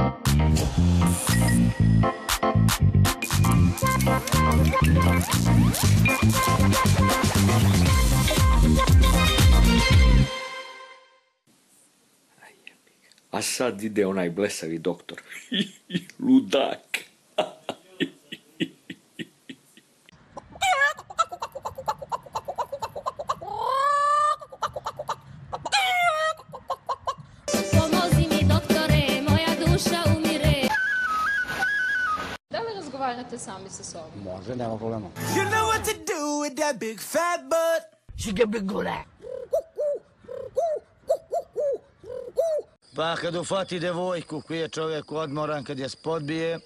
A sad ide onaj blesavi doktor. Ludak. Duša umire. Da li razgovarate sami sa sobom? Može, nema problema. You know what to do with that big fat butt. She got big good Pa kad ufati devojku koji je čovjek odmoran kad je spodbije,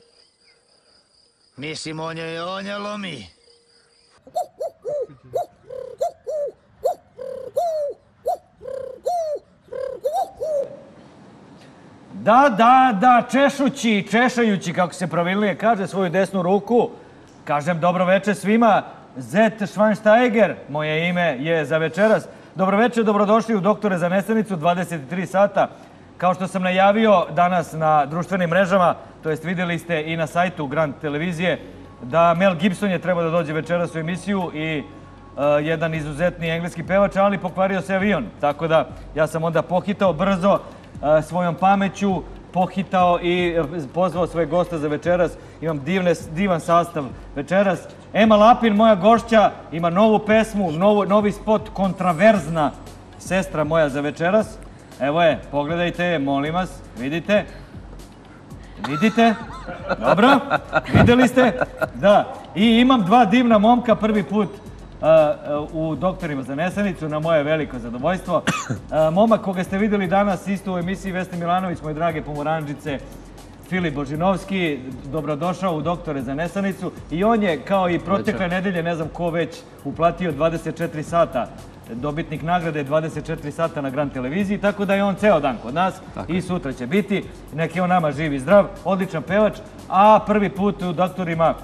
mislim on je, on je lomi. Da, da, da, češući, češajući, kako se pravilnije kaže, svoju desnu ruku, kažem dobro večer svima, Zet Schweinsteiger, moje ime je za večeras. Dobro večer, dobrodošli u Doktore za nesanicu, 23 sata. Kao što sam najavio danas na društvenim mrežama, to jest vidjeli ste i na sajtu Grand televizije, da Mel Gibson je trebao da dođe večeras u emisiju i uh, jedan izuzetni engleski pevač, ali pokvario se avion. Tako da ja sam onda pohitao brzo svojom pameću, pohitao i pozvao svoje gosta za večeras. Imam divan sastav večeras. Ema Lapin, moja gošća, ima novu pesmu, novi spot, kontraverzna sestra moja za večeras. Evo je, pogledajte je, molim vas, vidite. Vidite? Dobro, vidjeli ste? Da. I imam dva divna momka prvi put u Doktorima za nesanicu, na moje veliko zadovoljstvo. Momak koga ste vidjeli danas isto u emisiji Vesni Milanović, moje drage pomoranđice, Filip Božinovski, dobrodošao u Doktore za nesanicu i on je, kao i protekle nedelje, ne znam ko već, uplatio 24 sata dobitnik nagrade 24 sata na Grand televiziji, tako da je on ceo dan kod nas i sutra će biti. Nek je on nama živ i zdrav, odličan pevač, a prvi put u doktorima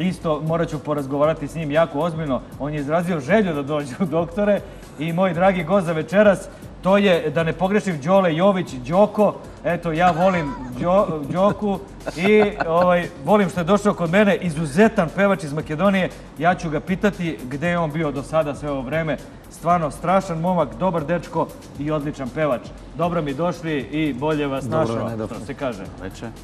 isto morat ću porazgovarati s njim jako ozbiljno. On je izrazio želju da dođe u doktore i moj dragi gost za večeras, to je, da ne pogrešim, Đole Jović, Đoko. Eto, ja volim Đo, Đoku i ovaj, volim što je došao kod mene, izuzetan pevač iz Makedonije. Ja ću ga pitati gde je on bio do sada sve ovo vreme. Stvarno, strašan momak, dobar dečko i odličan pevač. Dobro mi došli i bolje vas našao, što se kaže.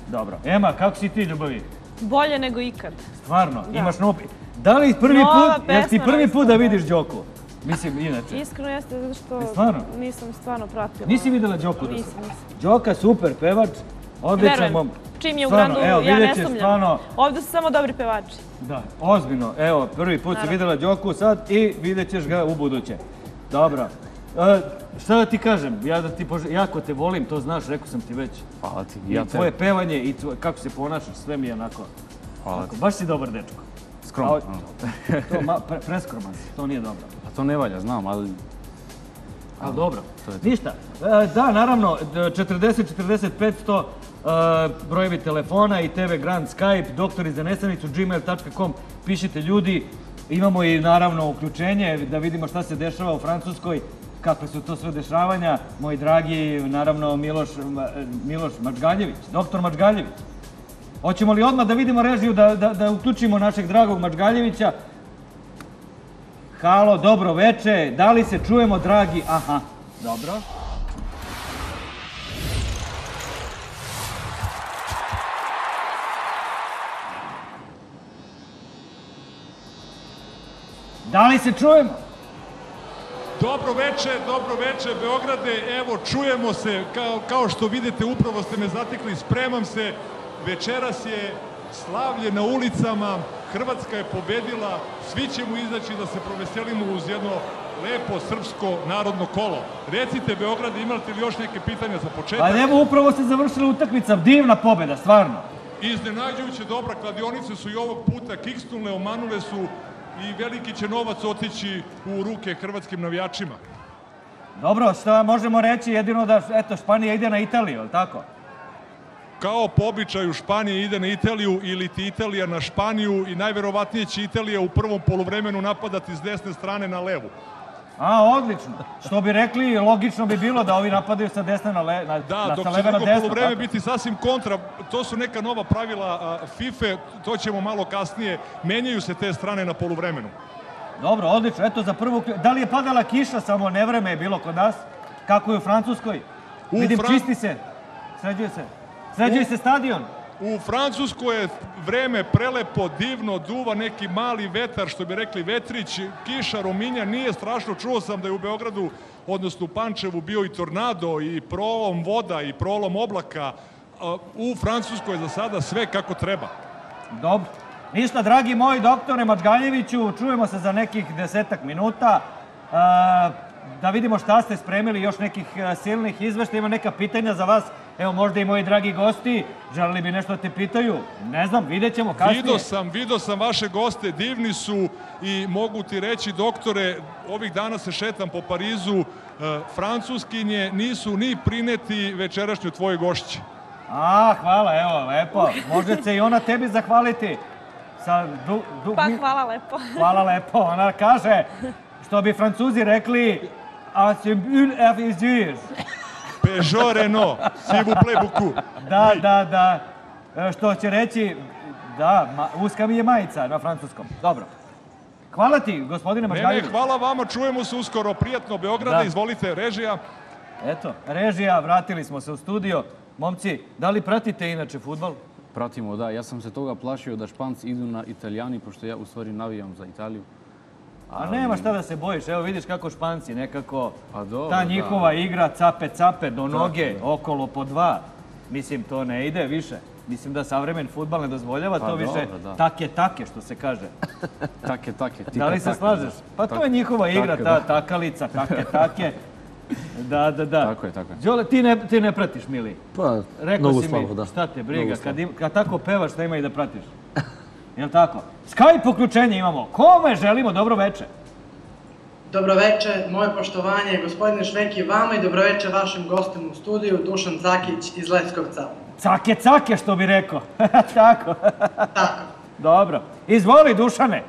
Dobro. Ema, kako si ti, ljubavi? Bolje nego ikad. Stvarno, Da. imaš novi... Da li prvi Nova put, jel ti prvi put da vidiš Đoku? Mislim, inače. Iskreno jeste zato što stvarno? nisam stvarno pratila. Nisi vidjela Đoku do Nisam, sada? nisam. Đoka, super pevač, odličan Verujem. mom. Čim je u Stvarno, grandu, evo, ja ne stvarno- Ovdje su samo dobri pevači. Da, ozbiljno. Evo, prvi put si vidjela Đoku sad i vidjet ćeš ga u buduće. Dobro. E, šta da ti kažem? Ja da ti pož- jako te volim, to znaš, rekao sam ti već. Hvala ti. I Ja tvoje te. pevanje i kako se ponašaš, sve mi je onako. Hvala ti. Baš si dobar dečko. Skromno. A, To ma, pre, preskroman si, to nije dobro. Pa to ne valja, znam, ali Ali dobro, to je to. ništa. E, Da, naravno, d- 40, 40, 500, e, brojevi telefona i TV Grand Skype, doktori za nesanicu, gmail.com, pišite ljudi. Imamo i naravno uključenje da vidimo šta se dešava u Francuskoj, kakve su to sve dešavanja. Moj dragi, naravno, Miloš, Miloš Mačgaljević, doktor Mačgaljević. Hoćemo li odmah da vidimo režiju, da, da, da uključimo našeg dragog Mačgaljevića? Halo, dobro veče. Da li se čujemo, dragi? Aha, dobro. Da li se čujemo? Dobro veče, dobro veče Beograde. Evo, čujemo se, kao, kao što vidite, upravo ste me zatekli, spremam se. Večeras je slavlje na ulicama, Hrvatska je pobedila, svi ćemo izaći da se proveselimo uz jedno lepo srpsko narodno kolo. Recite, Beograde, imate li još neke pitanja za početak? Pa evo, upravo se završila utakmica. Divna pobjeda, stvarno. Iznenađujuće dobra kladionice su i ovog puta kiksnule, omanule su i veliki će novac otići u ruke hrvatskim navijačima. Dobro, šta možemo reći? Jedino da, eto, Španija ide na Italiju, jel tako? Kao po običaju Španija ide na Italiju ili ti Italija na Španiju i najverovatnije će Italija u prvom poluvremenu napadati s desne strane na levu. A, odlično. Što bi rekli, logično bi bilo da ovi napadaju sa desne na, le, na, Da, na dok sa će leve na desno. tako? biti sasvim kontra. To su neka nova pravila FIFA, to ćemo malo kasnije. Menjaju se te strane na poluvremenu. Dobro, odlično. Eto za prvu... Da li je padala kiša, samo nevreme je bilo kod nas? Kako je u Francuskoj? U Vidim, Fran- čisti se. Sređuje se. Sređuje se stadion. U Francuskoj je vreme prelepo, divno, duva neki mali vetar, što bi rekli vetrić, kiša, rominja, nije strašno. Čuo sam da je u Beogradu, odnosno u Pančevu, bio i tornado i prolom voda i prolom oblaka. U Francuskoj je za sada sve kako treba. Dobro. Ništa, dragi moji doktore Mačgaljeviću, čujemo se za nekih desetak minuta. Da vidimo šta ste spremili, još nekih a, silnih izveštaja, ima neka pitanja za vas. Evo, možda i moji dragi gosti, želeli bi nešto da te pitaju. Ne znam, vidjet ćemo kasnije. Vido sam, vido sam vaše goste, divni su i mogu ti reći, doktore, ovih dana se šetam po Parizu, e, francuskinje nisu ni prineti večerašnju tvoje gošće. A, hvala, evo, lepo. Može se i ona tebi zahvaliti. Sa du, du, Pa hvala lepo. Hvala lepo. Ona kaže, što bi francuzi rekli, a c'est une. Peugeot Renault, s'il vous plaît beaucoup. Da, da, da. E, Što će reći, da, ma, uska mi je majica na francuskom. Dobro. Hvala ti, gospodine Ne, ne, Mažgaljević. hvala vama, čujemo se uskoro, prijatno Beograda, Da. izvolite, režija. Eto, režija, vratili smo se u studio. Momci, da li pratite inače futbal? Pratimo, da. Ja sam se toga plašio da Španci idu na Italijani, pošto ja u stvari navijam za Italiju. A nema šta da se bojiš, evo vidiš kako Španci nekako, Pa dobro, ta da. njihova igra cape cape do noge, okolo po dva. Mislim, to ne ide više. Mislim da savremen futbal ne dozvoljava Pa to više dobro, da. take take što se kaže. Take, take. Da tika, li se slažeš? da. Pa to je njihova igra, ta da. takalica, take take. Da, da, da. Tako je, tako je. Đole, ti ne, ti ne pratiš, Mili. Pa, Rekao si mi, da. šta te briga, kad, im, kad tako pevaš, šta ima i da pratiš. Jel tako? Skype uključenje imamo. Kome želimo dobro veče? Dobroveče, moje poštovanje gospodine Šveki vama i dobroveče vašim gostima u studiju, Dušan Zakić iz Leskovca. Cake, cake, što bi rekao. tako. Tako. Dobro. Izvoli, Dušane.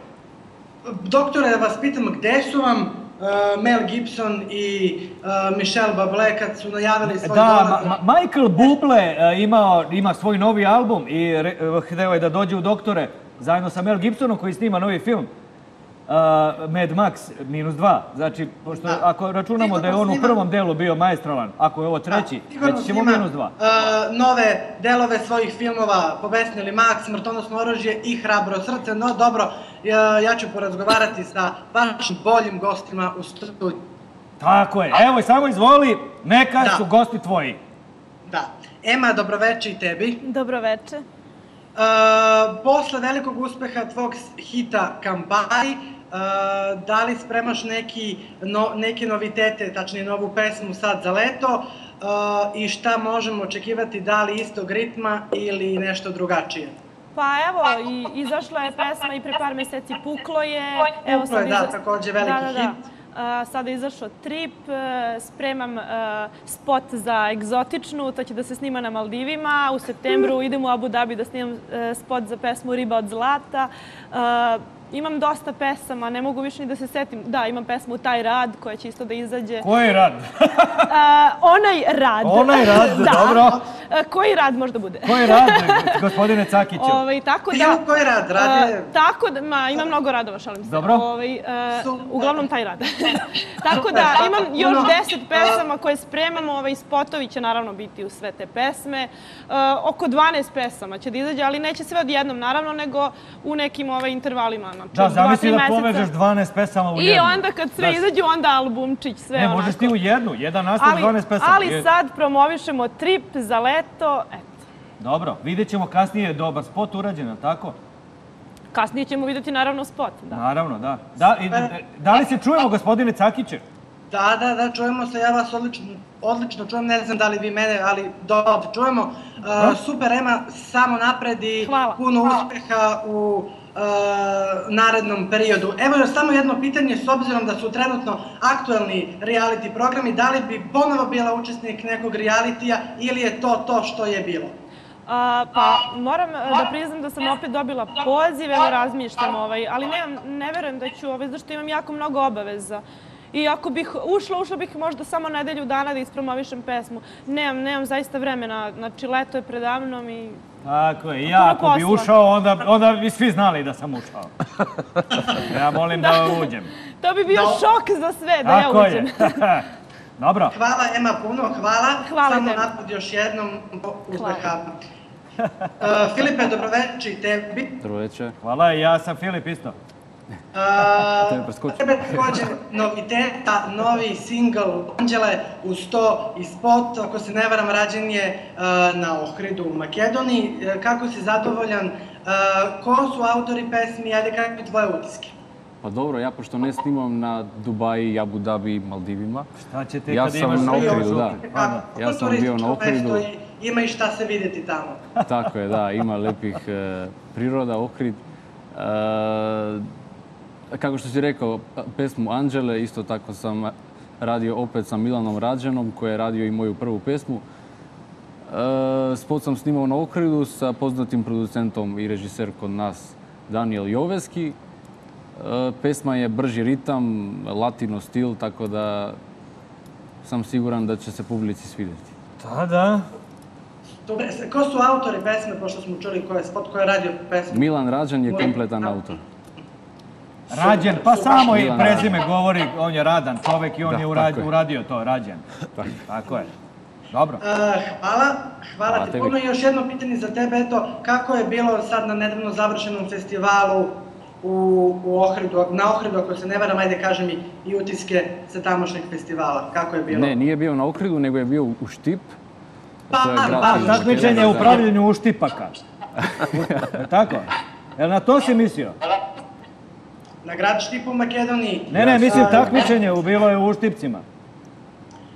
Doktore, da vas pitam, gde su vam uh, Mel Gibson i uh, Michelle Bublé kad su najavili svoj Da, dolazak? Ma- Ma- Michael Bublé e, imao, ima svoj novi album i e, hteo je da dođe u Doktore zajedno sa Mel Gibsonom koji snima novi film. Uh, Mad Max minus dva. Znači, pošto Da. ako računamo da je on u prvom delu bio maestralan, ako je ovo treći, već ćemo minus dva. uh, nove delove svojih filmova Pobesnili mak, Smrtonosno oružje i Hrabro srce, no dobro, ja, ja ću porazgovarati sa vašim boljim gostima u studiju. Tako je. Evo, samo izvoli, neka Da. su gosti tvoji. Da. Ema, dobroveče i tebi. Dobroveče. Uh, posle velikog uspeha tvog hita Kampari, uh, da li spremaš neki, no, neke novitete, tačnije novu pesmu sad za leto uh, i šta možemo očekivati, da li istog ritma ili nešto drugačije? Pa evo, i, izašla je pesma i pre par meseci Puklo je. Evo Puklo je, da, takođe veliki da, da, da. hit. Sada izašao Trip, e, spremam e, spot za egzotičnu, to će da se snima na Maldivima. U septembru idem u Abu Dhabi da snimam e, spot za pesmu Riba od zlata. Imam dosta pesama, ne mogu više ni da se setim. Da, imam pesmu Taj rad koja će isto da izađe. Koji rad? A, onaj rad. Onaj rad, da. dobro. A, koji rad možda bude? Koji rad, gospodine Cakiću? Ovaj, tako da... Koji rad radi? a, tako da, ma, ima mnogo radova, šalim se. Dobro. Ovaj, a, uglavnom taj rad. tako da, imam još deset pesama koje spremamo, ovaj, spotovi će naravno biti u sve te pesme. Oko 12 pesama će da izađe, ali neće sve odjednom, naravno, nego u nekim ovaj, intervalima. Znači, Da, dva, zamisli da povežeš 12 pesama u I jednu. onda kad sve Da, izađu, onda albumčić, sve Ne, onako. možeš ti u jednu, jedan nastav, ali, 12 pesama. ali Je- sad promovišemo trip za leto, eto. Dobro, vidjet ćemo kasnije dobar spot urađen, tako? Kasnije ćemo vidjeti naravno spot. Da. Naravno, da. Da, i, da li se čujemo, gospodine Cakiće? Da, da, da, čujemo se, ja vas odlično, odlično čujem, ne znam da li vi mene, ali dobro, čujemo. Uh, super, Ema, samo napred i Hvala. puno uspeha u narednom periodu. Evo još samo jedno pitanje, s obzirom da su trenutno aktuelni reality programi, da li bi ponovo bila učesnik nekog realitija ili je to to što je bilo? Pa moram e, da priznam da sam opet dobila poziv, evo razmišljam, ovaj, ali nemam, ne verujem da ću, ovaj, zašto imam jako mnogo obaveza. I ako bih ušla, ušla bih možda samo nedelju dana da ispromovišem pesmu. Nemam, nemam zaista vremena, znači leto je predavnom i Tako je, i ja ako bi posla. ušao, onda, onda bi svi znali da sam ušao. Ja molim da uđem. to bi bio No. šok za sve da ja Tako uđem. je. Dobro. Hvala Ema puno, hvala. Hvala Samo napad još jednom uspeha. Uh, Filipe, dobroveče i tebi. Dobro večer. Hvala i ja sam Filip isto. Uh, Tebe također noviteta, novi single Anđele uz to i spot, ako se ne varam, rađen je uh, na Ohridu u Makedoniji. Uh, kako si zadovoljan? Uh, ko su autori pesmi? Ajde, kakvi tvoje utiske? Pa dobro, ja pošto ne snimam na Dubaji, Abu Dhabi, Maldivima, Šta će ti Ja kad sam imaš na Ohridu, da. Pa. Ja sam bio na Ohridu. Ima i šta se vidjeti tamo. Tako je, da, ima lepih e, priroda, Ohrid. Kako što si rekao, pesmu Anđele, isto tako sam radio opet sa Milanom Rađenom, koji je radio i moju prvu pesmu. E, spot sam snimao na Ohridu sa poznatim producentom i režiser kod nas, Daniel Joveski. E, pesma je brži ritam, latino stil, tako da sam siguran da će se publici svidjeti. Da, da. Dobre, ko su autori pesme, pošto smo čuli ko je spot, ko je radio pesmu? Milan Rađan je kompletan autor. Rađen, pa samo i prezime govori, on je radan čovek i on Da, je uradio, je. uradio to, rađen. Tako je. Dobro. Uh, hvala, hvala Hvala ti puno. I još jedno pitanje za tebe, eto, kako je bilo sad na nedavno završenom festivalu u, u Ohridu, na Ohridu, ako se ne varam, ajde kaži mi i utiske sa tamošnjeg festivala, kako je bilo? Ne, nije bio na Ohridu, nego je bio u Štip. Pa, pa, Takmičenje u uštipaka. Je tako? Jel na to si mislio? Na grad Štip u Makedoniji. Ne, ne, mislim takmičenje bilo je u uštipcima.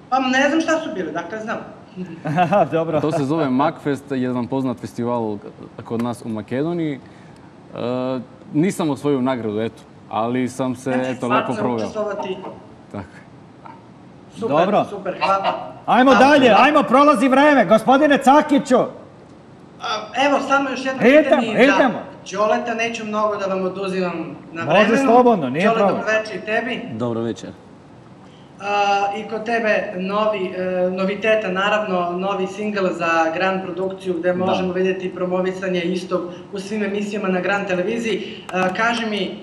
Pa ne znam šta su bili, dakle znam. Dobro. To se zove Macfest, jedan poznat festival kod nas u Makedoniji. E, nisam osvojio nagradu, eto, ali sam se, Znači, eto, lepo proveo. Tako. Super, Dobro. super, hvala. Ajmo dalje, da. ajmo, prolazi vreme. Gospodine Cakiću, Evo, samo još jedno Idemo, pitanje idemo. za Đoleta, neću mnogo da vam oduzimam na Može vremenu. slobodno, nije Đole, problem. dobroveče i tebi. Dobro večer. A, I kod tebe novi, e, noviteta, naravno, novi singl za Grand produkciju gdje možemo vidjeti promovisanje istog u svim emisijama na Grand televiziji. Kaži mi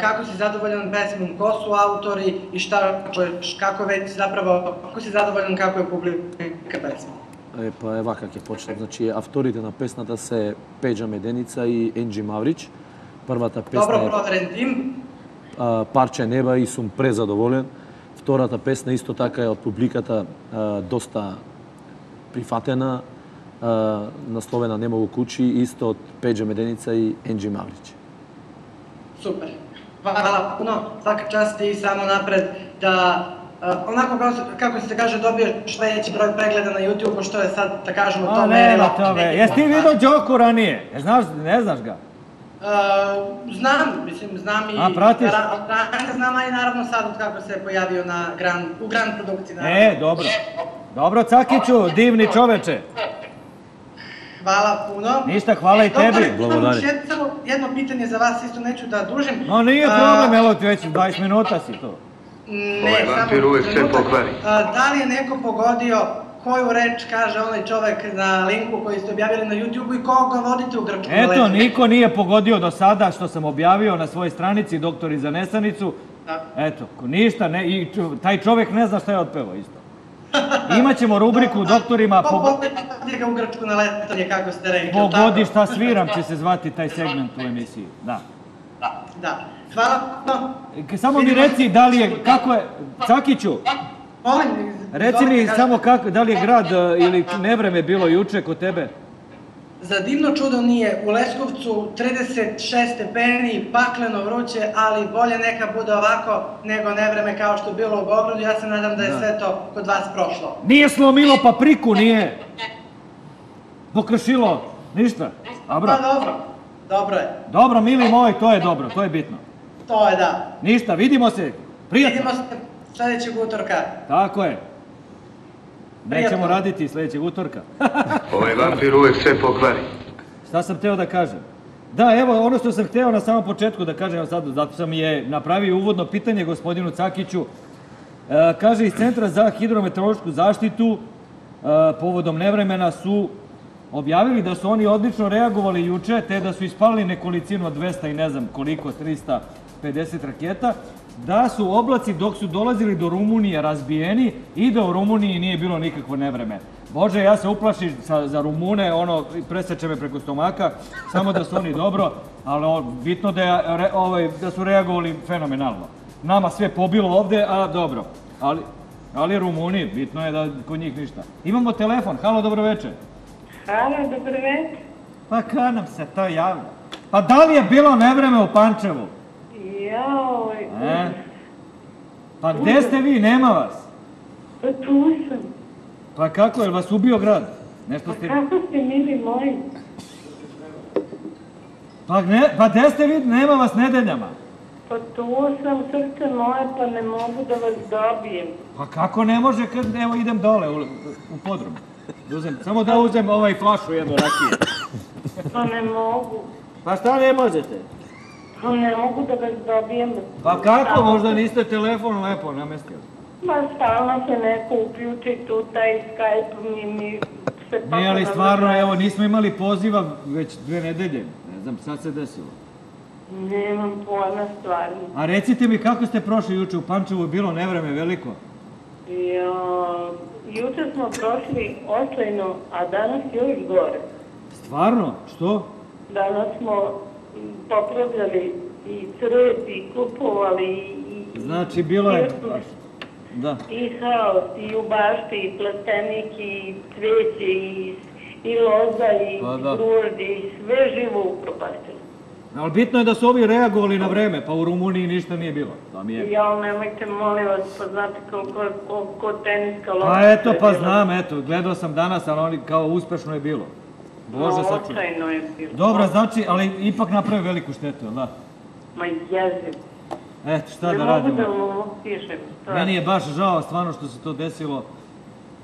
kako si zadovoljan pesmom, ko su autori i šta, kako već zapravo, kako si zadovoljan kako je publika pesma? Е, па ева како ќе почнем. Значи, авторите на песната се Пеđa Меденица и Енджи Маврич. Првата песна е proverен tim. а, Парче неба и сум презадоволен. Втората песна исто така е од публиката а, доста прифатена, а, насловена Нема во кучи, исто од Пеđa Меденица и Енджи Маврич. Hvala puno, svaka čast i samo napred da uh, onako kako se, kako se kaže dobiješ veći broj pregleda na YouTube, što je sad, da kažemo, to a merilo. Jesi ti vidio Đoku ranije? Je znaš, ne znaš ga? Uh, znam, mislim, znam i... A, pratiš? Ra, znam, a i naravno sad od kako se pojavio na Grand, u Grand produkciji. Naravno. E, dobro. Dobro, Cakiću, divni čoveče. Hvala puno. Ništa, hvala i Doktore, tebi. imam Blagodari. još jedno, samo jedno pitanje za vas, isto neću da dužim. No nije problem, evo ti već 20 minuta si tu. Ne, Ovaj vampir uvek sve pokvari. Da li je neko pogodio koju reč kaže onaj čovek na linku koji ste objavili na YouTube i koga vodite u Grčku? Eto, niko nije pogodio do sada što sam objavio na svojoj stranici Doktori za nesanicu. Da. Eto, ništa, ne, i taj čovjek ne zna šta je otpevao isto. Imaćemo rubriku doktorima po, ga u Grčku na letovanje, kako ste rekli? pogodi šta sviram će se zvati taj segment u emisiji. Da. Da. Hvala. K- Samo mi reci da li je, kako je, Cakiću, reci mi samo kako, da li je grad e, ili nevreme bilo juče kod tebe? Za divno čudo nije u Leskovcu 36 stepeni, pakleno vruće, ali bolje neka bude ovako nego nevreme kao što je bilo u Beogradu. Ja se nadam da je sve to kod vas prošlo. Nije slomilo papriku, nije pokršilo, ništa. Dobro, Pa dobro, dobro je. dobro, mili moj, to je dobro, to je bitno. To je da. Ništa, vidimo se, prijatno. Vidimo se sljedećeg utorka. Tako je. Nećemo Prijatno. raditi sljedećeg utorka. Ovaj vampir uvek sve pokvari. Šta sam hteo da kažem? Da, evo, ono što sam hteo na samom početku da kažem, evo sad, zato sam je napravio uvodno pitanje gospodinu Cakiću. E, kaže, iz Centra za hidrometeorološku zaštitu e, povodom nevremena su objavili da su oni odlično reagovali juče, te da su ispalili nekolicinu od 200 i ne znam koliko, 350 raketa, da su oblaci dok su dolazili do Rumunije razbijeni i da u Rumuniji nije bilo nikakvo nevreme. Bože, ja se uplašim za Rumune, ono, preseče me preko stomaka, samo da su oni dobro, ali bitno da, je, re- ovaj, da su reagovali fenomenalno. Nama sve pobilo ovde, a dobro. Ali, ali Rumuni, bitno je da kod njih ništa. Imamo telefon, halo, dobro večer. Halo, dobro večer. Pa ka nam se to javlja? Pa da li je bilo nevreme u Pančevu? Joj, E? Pa gde ste vi, nema vas? pa tu sam. Pa kako, je vas ubio grad? Nešto Pa ste... kako ste, mili moji? Pa, ne, pa gde ste vi, nema vas nedeljama? Pa tu sam, srce moje, pa ne mogu da vas dobijem. Pa kako ne može kad, evo idem dole u, u podrum. Uzem, samo da uzem ovaj flašu jednu rakije. Pa ne mogu. Pa šta ne možete? Pa ne mogu da vas dobijem. Pa kako, možda niste telefon lepo namestili. Ma stalno se neko uključi tu taj Skype, mi, mi se tako Ne, ali stvarno, evo, nismo imali poziva već dve nedelje. Ne znam, sad se desilo. Nemam pojma stvarno. A recite mi kako ste prošli juče u Pančevu, je bilo nevreme veliko? Jo, juče smo prošli oslajno, a danas još gore. Stvarno? Što? Danas smo popravljali i crep i kupovali i, Znači, bilo je... Da. i haos, i u bašti, i plastenik, i cveće, i, i loza, i Pa da. i sve živo upropastilo. Ali bitno je da su ovi reagovali na vreme, pa u Rumuniji ništa nije bilo. To mi je... Ja, nemojte, molim vas, pa znate koliko ko, ko teniska lopta. Pa eto, pa znam, eto, gledao sam danas, ali oni kao uspešno je bilo. Bože, No, očajno je bilo. Dobro, znači, ali ipak napravi veliku štetu, jel da? Ma jezim. Eto, šta ne da mogu radimo? da mu pišem. Meni je baš žao stvarno što se to desilo,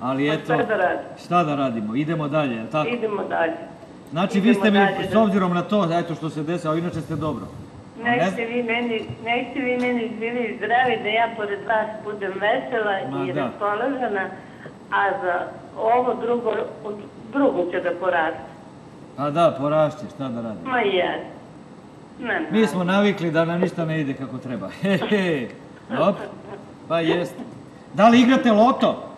ali Pa eto, šta da radim? šta da radimo, idemo dalje, jel tako? Idemo dalje. Znači, vi ste mi, dalje, s obzirom na to, eto što se desilo, inače ste dobro. Ne Nećete vi meni, nećete vi meni živi i zdravi da ja pored vas budem vesela Ma i raspoložena, a za ovo drugo, drugo će da poraste. Pa da, porašće, šta da radimo? Ma ne. Mi smo navikli da nam ništa ne ide kako treba. Dobro, pa jeste. Da li igrate loto?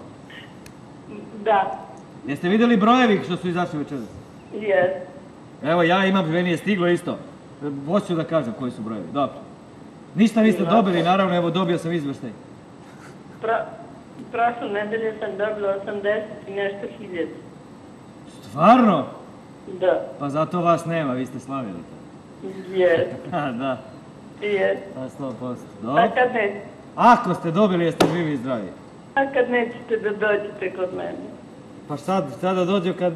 Da, Jeste vidjeli brojevi što su izašli večeras? jes. Evo ja imam, meni je stiglo isto. Hoću da kažem koji su brojevi. Dobro. Ništa niste dobili, naravno, evo dobio sam izveštaj. Pro, prošle nedelje sam dobila 80 i nešto hiljada. Stvarno? Da, Pa zato vas nema, vi ste slavili. jes, Ha, da, jes. pa sto posto. A Dobro. kad, ne, Ako ste dobili, jeste živi i zdravi. a kad nećete da dođete kod mene? Pa sad, sada dođu kad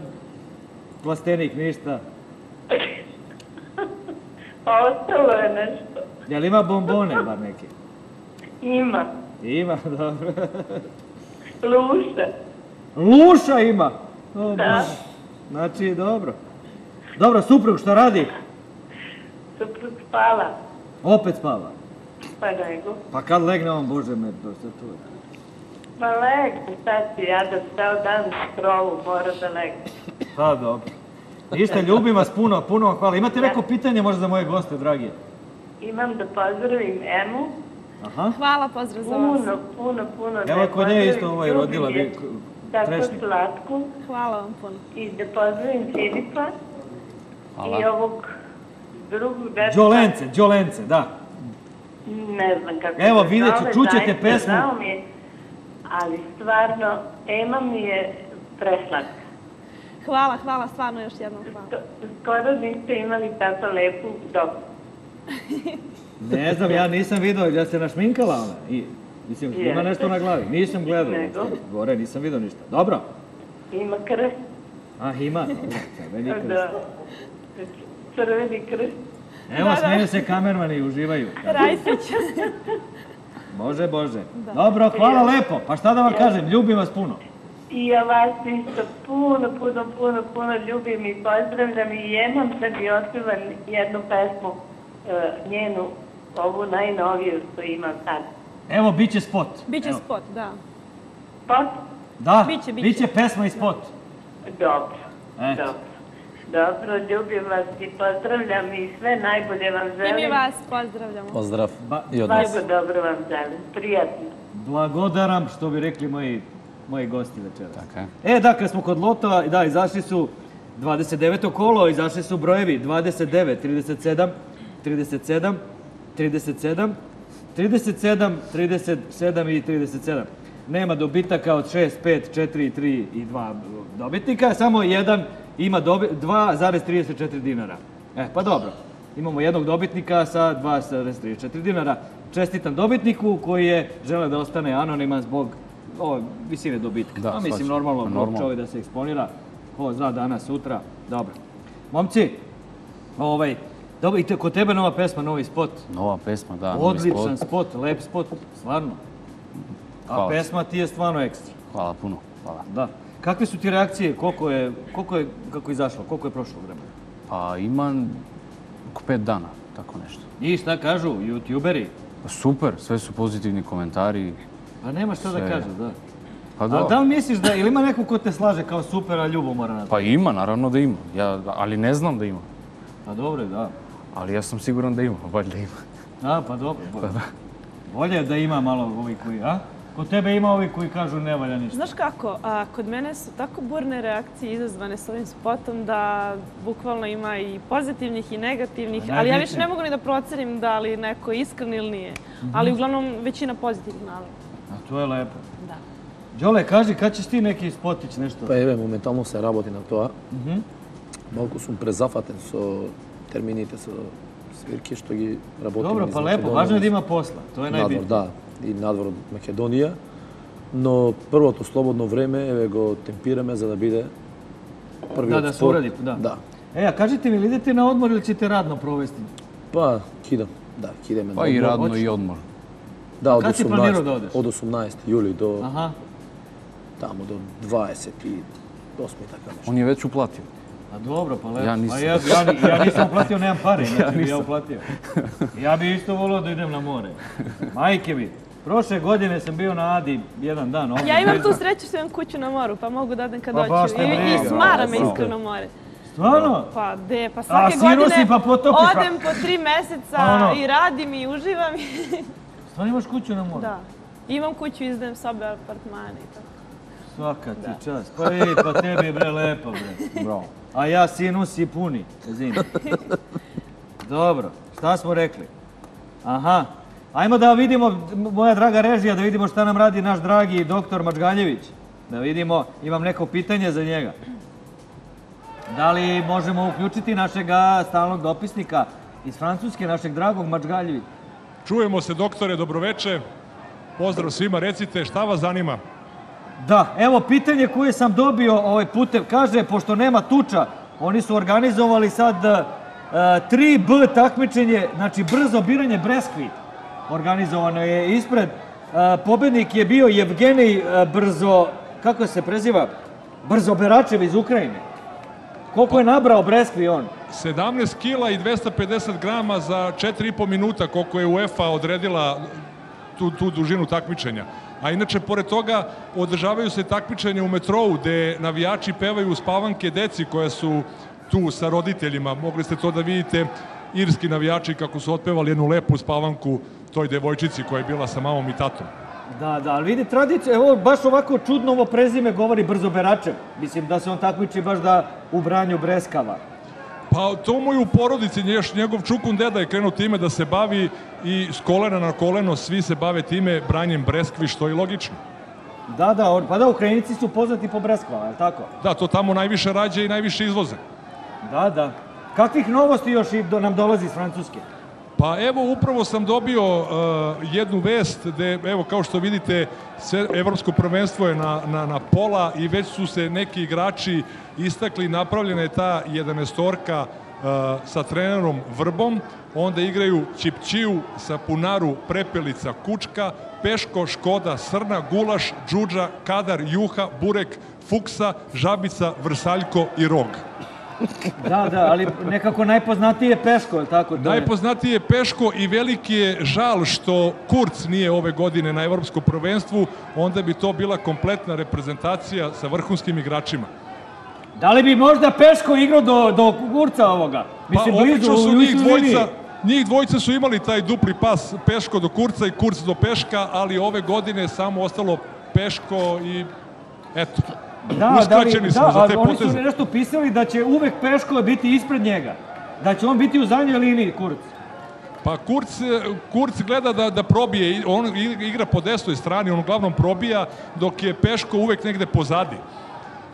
plastenik ništa. Pa ostalo je nešto. Jel ima bombone bar neke? Ima. Ima, dobro. Luša. Luša ima! O, Da. Znači, dobro. Dobro, suprug što radi? Suprug spala. Opet spava. Pa nego. Pa kad legne on, Bože me, to se tu. Pa legne, sad ti ja da ceo dan na krovu mora da legne. Pa dobro. Ništa, ljubim vas puno, puno vam hvala. Imate neko pitanje možda za moje goste, dragi? Imam da pozdravim Emu. Aha. Hvala, pozdrav za vas. Puno, puno, puno. Evo kod nje isto ovaj rodila, je vi, Tako trešnik. slatku. Hvala vam puno. I da pozdravim Filipa. I ovog drugog dečka. Đolence, Đolence, da. Ne znam kako Evo, vidjet ću, čućete pesmu. žao mi je, ali stvarno, Ema mi je preslatka. Hvala, hvala, stvarno još jednom hvala. Skoro niste imali tako lepu dobu. Ne znam, ja nisam vidio da se našminkala ona. I, mislim, ima nešto na glavi. Nisam gledao. Nego? Gore nisam vidio ništa. Dobro. Ima krst. Ah, ima. Dobro, crveni krst. Da. Crveni krst. Evo, Da, smeju se kamermani i uživaju. Rajsić. Može, Bože. Dobro, hvala lepo. Pa šta da vam kažem, ljubim vas puno. I ja vas isto puno, puno, puno, puno ljubim i pozdravljam i imam da mi otkrivam jednu pesmu, e, njenu, ovu najnoviju što imam sad. Evo, bit će spot. Biće Evo. spot, da. Spot? Da, Biće, biće. biće pesma i spot. Dobro, Eto. dobro. Dobro, ljubim vas i pozdravljam i sve najbolje vam I želim. mi vas pozdravljamo. Pozdrav Ba- i od vas. Dobro vam želim. Prijatno. Blagodaram, što bi rekli moji, moji gosti večeras. Tako je. E, da, kad smo kod lotova, da, izašli su 29. kolo, izašli su brojevi 29, 37, 37, 37, 37, 37 i 37. Nema dobitaka od 6, 5, 4, 3 i 2 dobitnika, samo jedan ima dobi, 2,34 dinara. E, pa dobro. Imamo jednog dobitnika sa 2,34 dinara. Čestitam dobitniku koji je žele da ostane anoniman zbog o, visine dobitka. Da, A mislim, shvaćam. normalno, Pa, normalno. normalno. čovjek da se eksponira. Ko zna danas, sutra. Dobro. Momci, ovaj, dobro, i te, kod tebe nova pesma, novi spot. Nova pesma, da. Odličan spot. spot, lep spot, stvarno. A Hvala. pesma ti je stvarno ekstra. Hvala puno, hvala. Da. Kakve su ti reakcije, koliko je, koliko je, kako je izašlo, koliko je prošlo vremena? Pa imam oko pet dana, tako nešto. I šta kažu, youtuberi? Pa super, sve su pozitivni komentari. Pa nema šta da kažu, da. Pa A da. da li misliš da, ili ima neko ko te slaže kao super, a ljubomora na to? Pa ima, naravno da ima. Ja, ali ne znam da ima. Pa dobro, je, da. Ali ja sam siguran da ima, valjda ima. Da, pa dobro. Pa da. Bolje da ima malo ovi koji, a? Kod tebe ima ovi koji kažu ne valja ništa. Znaš kako, a, kod mene su tako burne reakcije izazvane s ovim spotom da bukvalno ima i pozitivnih i negativnih, ali ja više ne mogu ni da procenim da li neko iskren ili nije. Mhm. Ali uglavnom većina pozitivnih naravno. A to je lepo. Da. Đole, kaži, kad ćeš ti neki spotić nešto? Pa evo, momentalno se raboti na to. a? Mhm. Malko sam prezafaten so terminite sa svirke što je rabotimo Dobro, pa lepo, važno je da ima posla, to je najbitnije. Da, i nadvor od Makedonija. No prvo to slobodno vreme, evo go tempirame za da bide prvi Da, da se uradi, da. da. E, a kažite mi, li idete na odmor ili ćete radno provesti? Pa, kidam, da, kidam. Pa odmor. i radno Oči. i odmor. Da, od 18, da odeš? Od 18. juli do Aha. tamo do 28. i tako nešto. On je već uplatio a dobro, pa lepo. Ja Pa nisam. ja, ja, ni- ja nisam uplatio, nemam pare, inače bi ja nisam. uplatio. Ja bi isto volio da idem na more. Majke mi, prošle godine sam bio na Adi jedan dan ovdje. Ja imam tu sreću što imam kuću na moru, pa mogu da odem kad Pa te I, smara me iskreno more. Stvarno? Pa de, pa svake godine pa odem po tri meseca ono. i radim i uživam. Stvarno imaš kuću na moru? da. Imam kuću, izdajem sobe, apartmane i tako. Svaka ti čast. Pa ej, pa tebi je bre lepo bre. Bravo. A ja sinus i puni zimi. Dobro, šta smo rekli? Aha, ajmo da vidimo, moja draga režija, da vidimo šta nam radi naš dragi doktor Mačgaljević. Da vidimo, imam neko pitanje za njega. Da li možemo uključiti našega stalnog dopisnika iz Francuske, našeg dragog Mačgaljevića? Čujemo se, doktore, dobroveče. Pozdrav svima, recite šta vas zanima? Da, evo pitanje koje sam dobio ovaj putem. Kaže, pošto nema tuča, oni su organizovali sad e, 3B takmičenje, znači brzo biranje breskvi. Organizovano je ispred. E, pobednik je bio Evgenij e, Brzo, kako se preziva? Brzo Beračev iz Ukrajine. Koliko je nabrao breskvi on? 17 kila i 250 grama za 4,5 minuta koliko je UEFA odredila tu, tu dužinu takmičenja. A inače, pored toga, održavaju se takmičenja u metrou gde navijači pevaju spavanke deci koja su tu sa roditeljima. Mogli ste to da vidite irski navijači kako su otpevali jednu lepu spavanku toj devojčici koja je bila sa mamom i tatom. Da, da, ali vidi tradicija, evo baš ovako čudno ovo prezime govori Brzo Beračev. Mislim da se on takmiči baš da u branju breskava. Pa to mu je u porodici, još njegov čukun deda je krenuo time da se bavi i s kolena na koleno svi se bave time branjem breskvi, što je logično. Da, da, on- pa da, Ukrajinci su poznati po breskvama, je li tako? Da, to tamo najviše rađe i najviše izvoze. Da, da. Kakvih novosti još i do, nam dolazi iz Francuske? Pa evo, upravo sam dobio uh, jednu vest gde, evo, kao što vidite, sve, evropsko prvenstvo je na, na, na pola i već su se neki igrači istakli, napravljena je ta 11-orka uh, sa trenerom Vrbom, onda igraju Ćipćiju sa Punaru, Prepelica, Kučka, Peško, Škoda, Srna, Gulaš, Đuđa, Kadar, Juha, Burek, Fuksa, Žabica, Vrsaljko i Rog. Da, da, ali nekako najpoznatiji je Peško, je tako? To Najpoznatiji je Peško i veliki je žal što Kurc nije ove godine na evropskom prvenstvu, onda bi to bila kompletna reprezentacija sa vrhunskim igračima. Da li bi možda Peško igrao do, do kurca ovoga? Mislim, pa blizu, su njih dvojica, njih dvojica su imali taj dupli pas Peško do Kurca i Kurc do Peška, ali ove godine je samo ostalo Peško i eto, Da, da, li, smo da, za te oni su nešto pisali da će uvek Peško biti ispred njega. Da će on biti u zadnjoj liniji, Kurc. Pa Kurc, Kurc gleda da, da probije, on igra po desnoj strani, on uglavnom probija, dok je Peško uvek negde pozadi.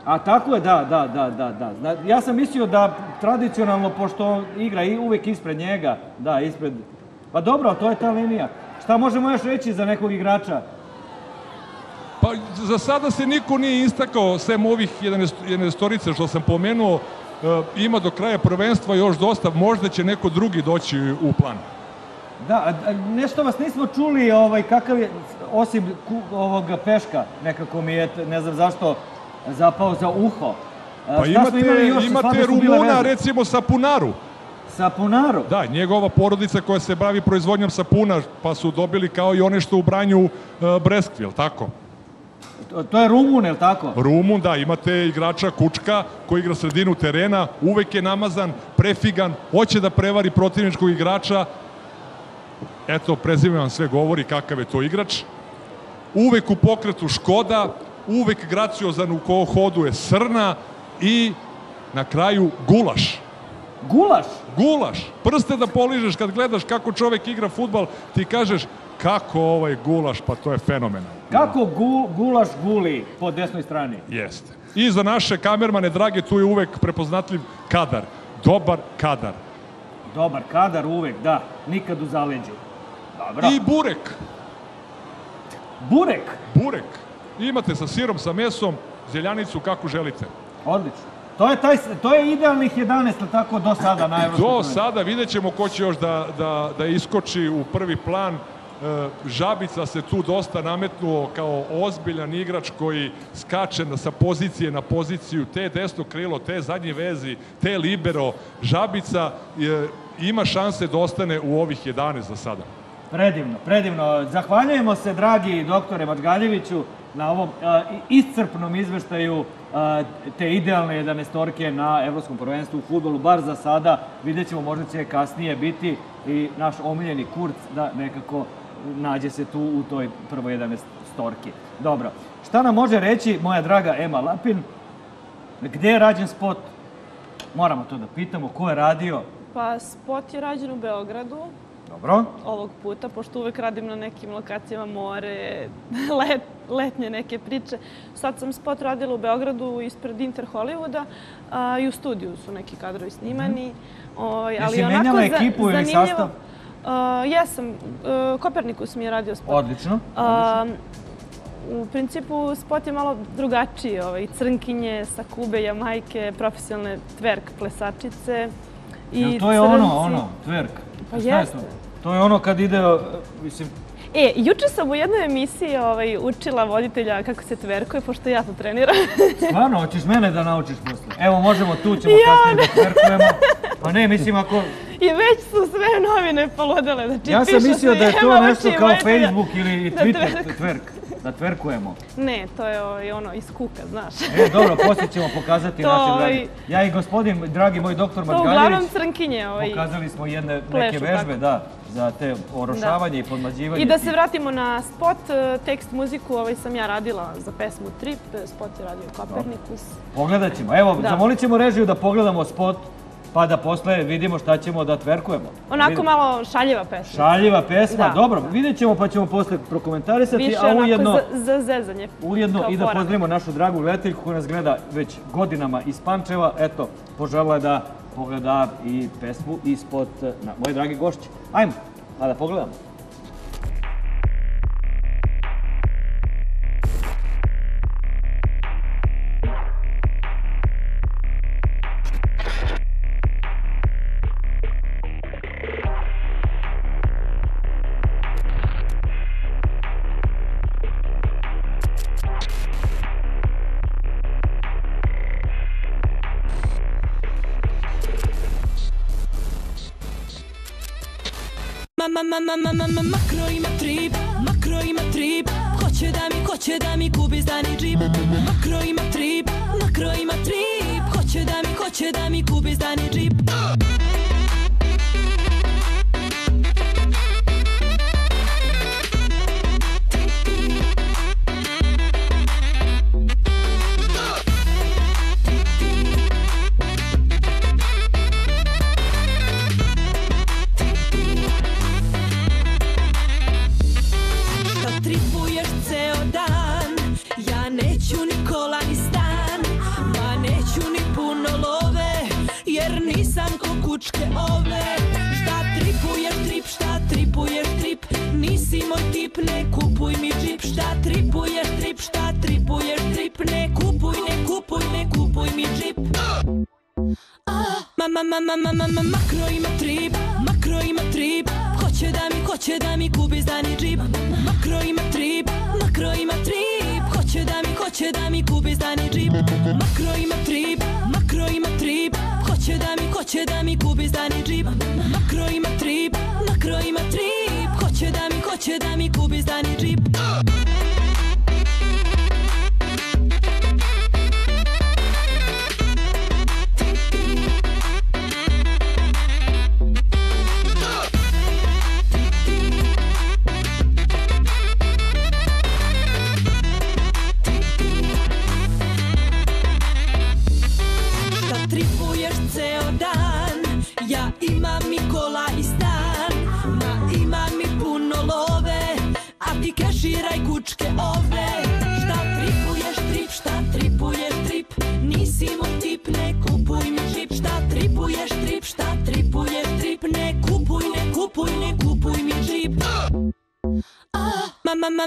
A tako je, da, da, da, da, Ja sam mislio da tradicionalno, pošto on igra i uvek ispred njega, da, ispred... Pa dobro, to je ta linija. Šta možemo još reći za nekog igrača? Pa za sada se niko nije istakao, sem ovih 11 11 što sam pomenuo, e, ima do kraja prvenstva još dosta, možda će neko drugi doći u plan. Da, nešto vas nismo čuli, ovaj, kakav je, osim ovog Peška, nekako mi je, ne znam zašto, zapao za uho. Pa šta imate, još, Rumuna, recimo Sapunaru. Sapunaru? Da, njegova porodica koja se bavi proizvodnjom sapuna, pa su dobili kao i one što u branju e, Breskvi, tako? To, je Rumun, je li tako? Rumun, da, imate igrača Kučka koji igra sredinu terena, uvek je namazan, prefigan, hoće da prevari protivničkog igrača. Eto, prezime vam sve govori kakav je to igrač. Uvek u pokretu Škoda, uvek graciozan u ko hodu je Srna i na kraju Gulaš. Gulaš? Gulaš. Prste da poližeš kad gledaš kako čovek igra futbal, ti kažeš kako ovaj Gulaš, pa to je fenomenalno. Kako gu, Gulaš guli po desnoj strani? Jeste. I za naše kamermane, drage, tu je uvek prepoznatljiv kadar. Dobar kadar. Dobar kadar uvek, da. Nikad u zaleđu. Dobro. I burek. Burek? Burek. Imate sa sirom, sa mesom, zeljanicu kako želite. Odlično. To je, taj, to je idealnih 11, ali tako, do sada na Do sada vidjet ćemo ko će još da, da, da iskoči u prvi plan. E, Žabica se tu dosta nametnuo kao ozbiljan igrač koji skače sa pozicije na poziciju, te desno krilo, te zadnje vezi, te libero. Žabica e, ima šanse da ostane u ovih 11 za sada. Predivno, predivno. Zahvaljujemo se, dragi doktore Mačgaljeviću, na ovom i- iscrpnom izveštaju a, te idealne 11 na Evropskom prvenstvu u futbolu, bar za sada. Vidjet ćemo, možda će kasnije biti i naš omiljeni Kurc da nekako nađe se tu u toj prvoj 11 storki. Dobro, šta nam može reći moja draga Ema Lapin? Gde je rađen spot? Moramo to da pitamo. Ko je radio? Pa spot je rađen u Beogradu Dobro. ovog puta, pošto uvek radim na nekim lokacijama more, let, letnje neke priče. Sad sam spot radila u Beogradu ispred Inter Hollywooda a, i u studiju su neki kadrovi snimani. Oj, Mhm. Jesi menjala ekipu ili sastav? A, jesam. A, Kopernikus mi je radio spot. Odlično. A, u principu spot je malo drugačiji, ovaj, crnkinje sa Kube, Jamajke, profesionalne twerk plesačice. I Jel to je ono, crnci. ono, twerk? Pa Šta je jeste. to? To je ono kad ide, mislim, E, juče sam u jednoj emisiji ovaj, učila voditelja kako se tverkuje, pošto ja to treniram. stvarno, hoćeš mene da naučiš posle? Evo, možemo, tu ćemo Ja, kasnije da twerkujemo. Pa ne, mislim, ako... I već su sve novine poludele. Znači, Ja sam mislio da je to "Ema nešto kao Facebook ili da Twitter, twerk." twerk, da twerkujemo. Ne, to je ovaj, ono iz kuka, znaš. E, dobro, poslije ćemo pokazati To, našim ovaj- dragi. Ja i gospodin, dragi moj doktor To uglavnom crnkinje. Ovaj, pokazali smo jedne neke vežbe, tako. da, za te orošavanje i podmlađivanje. I da se vratimo na spot, e, tekst, muziku, ovaj sam ja radila za pesmu Trip, e, spot je radio Kopernikus. Pogledat ćemo. Evo, Da. zamolit ćemo režiju da pogledamo spot, pa da posle vidimo šta ćemo da tverkujemo. Onako malo šaljiva pesma. Šaljiva pesma, Da. dobro, vidjet ćemo pa ćemo posle prokomentarisati, Više a onako ujedno, za, za zezanje. ujedno i da pozdravimo našu dragu gledateljku koja nas gleda već godinama iz Pančeva. Eto, poželjela je da pogleda i pesmu i spot na moje dragi gošće. Ajmo, pa da pogledamo. Mama, mama, mama, mama, makro ima trip, makro ima trip. Hoće da mi, hoće da mi kupi zdani džip? Makro ima trip, makro ima trip. Hoće da mi, hoće da mi kupi zdani džip Mama, mama, mama, mama, makro ima trip, makro ima trip Hoće da mi, hoće da mi kupi zdani džip Makro ima trip, makro ima trip Hoće da mi, hoće da mi kupi zdani džip. Makro ima trip, makro ima trip Hoće da mi, hoće da mi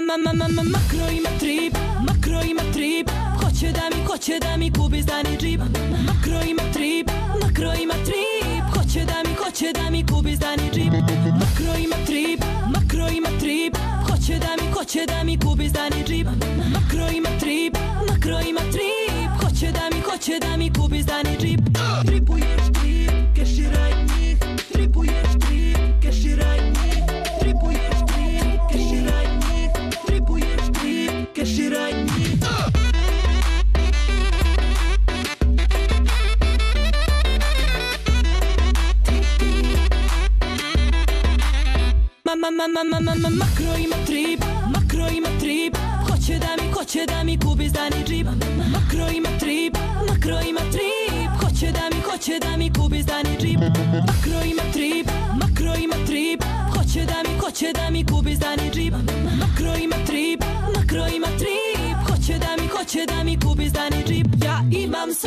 ma ma ma ma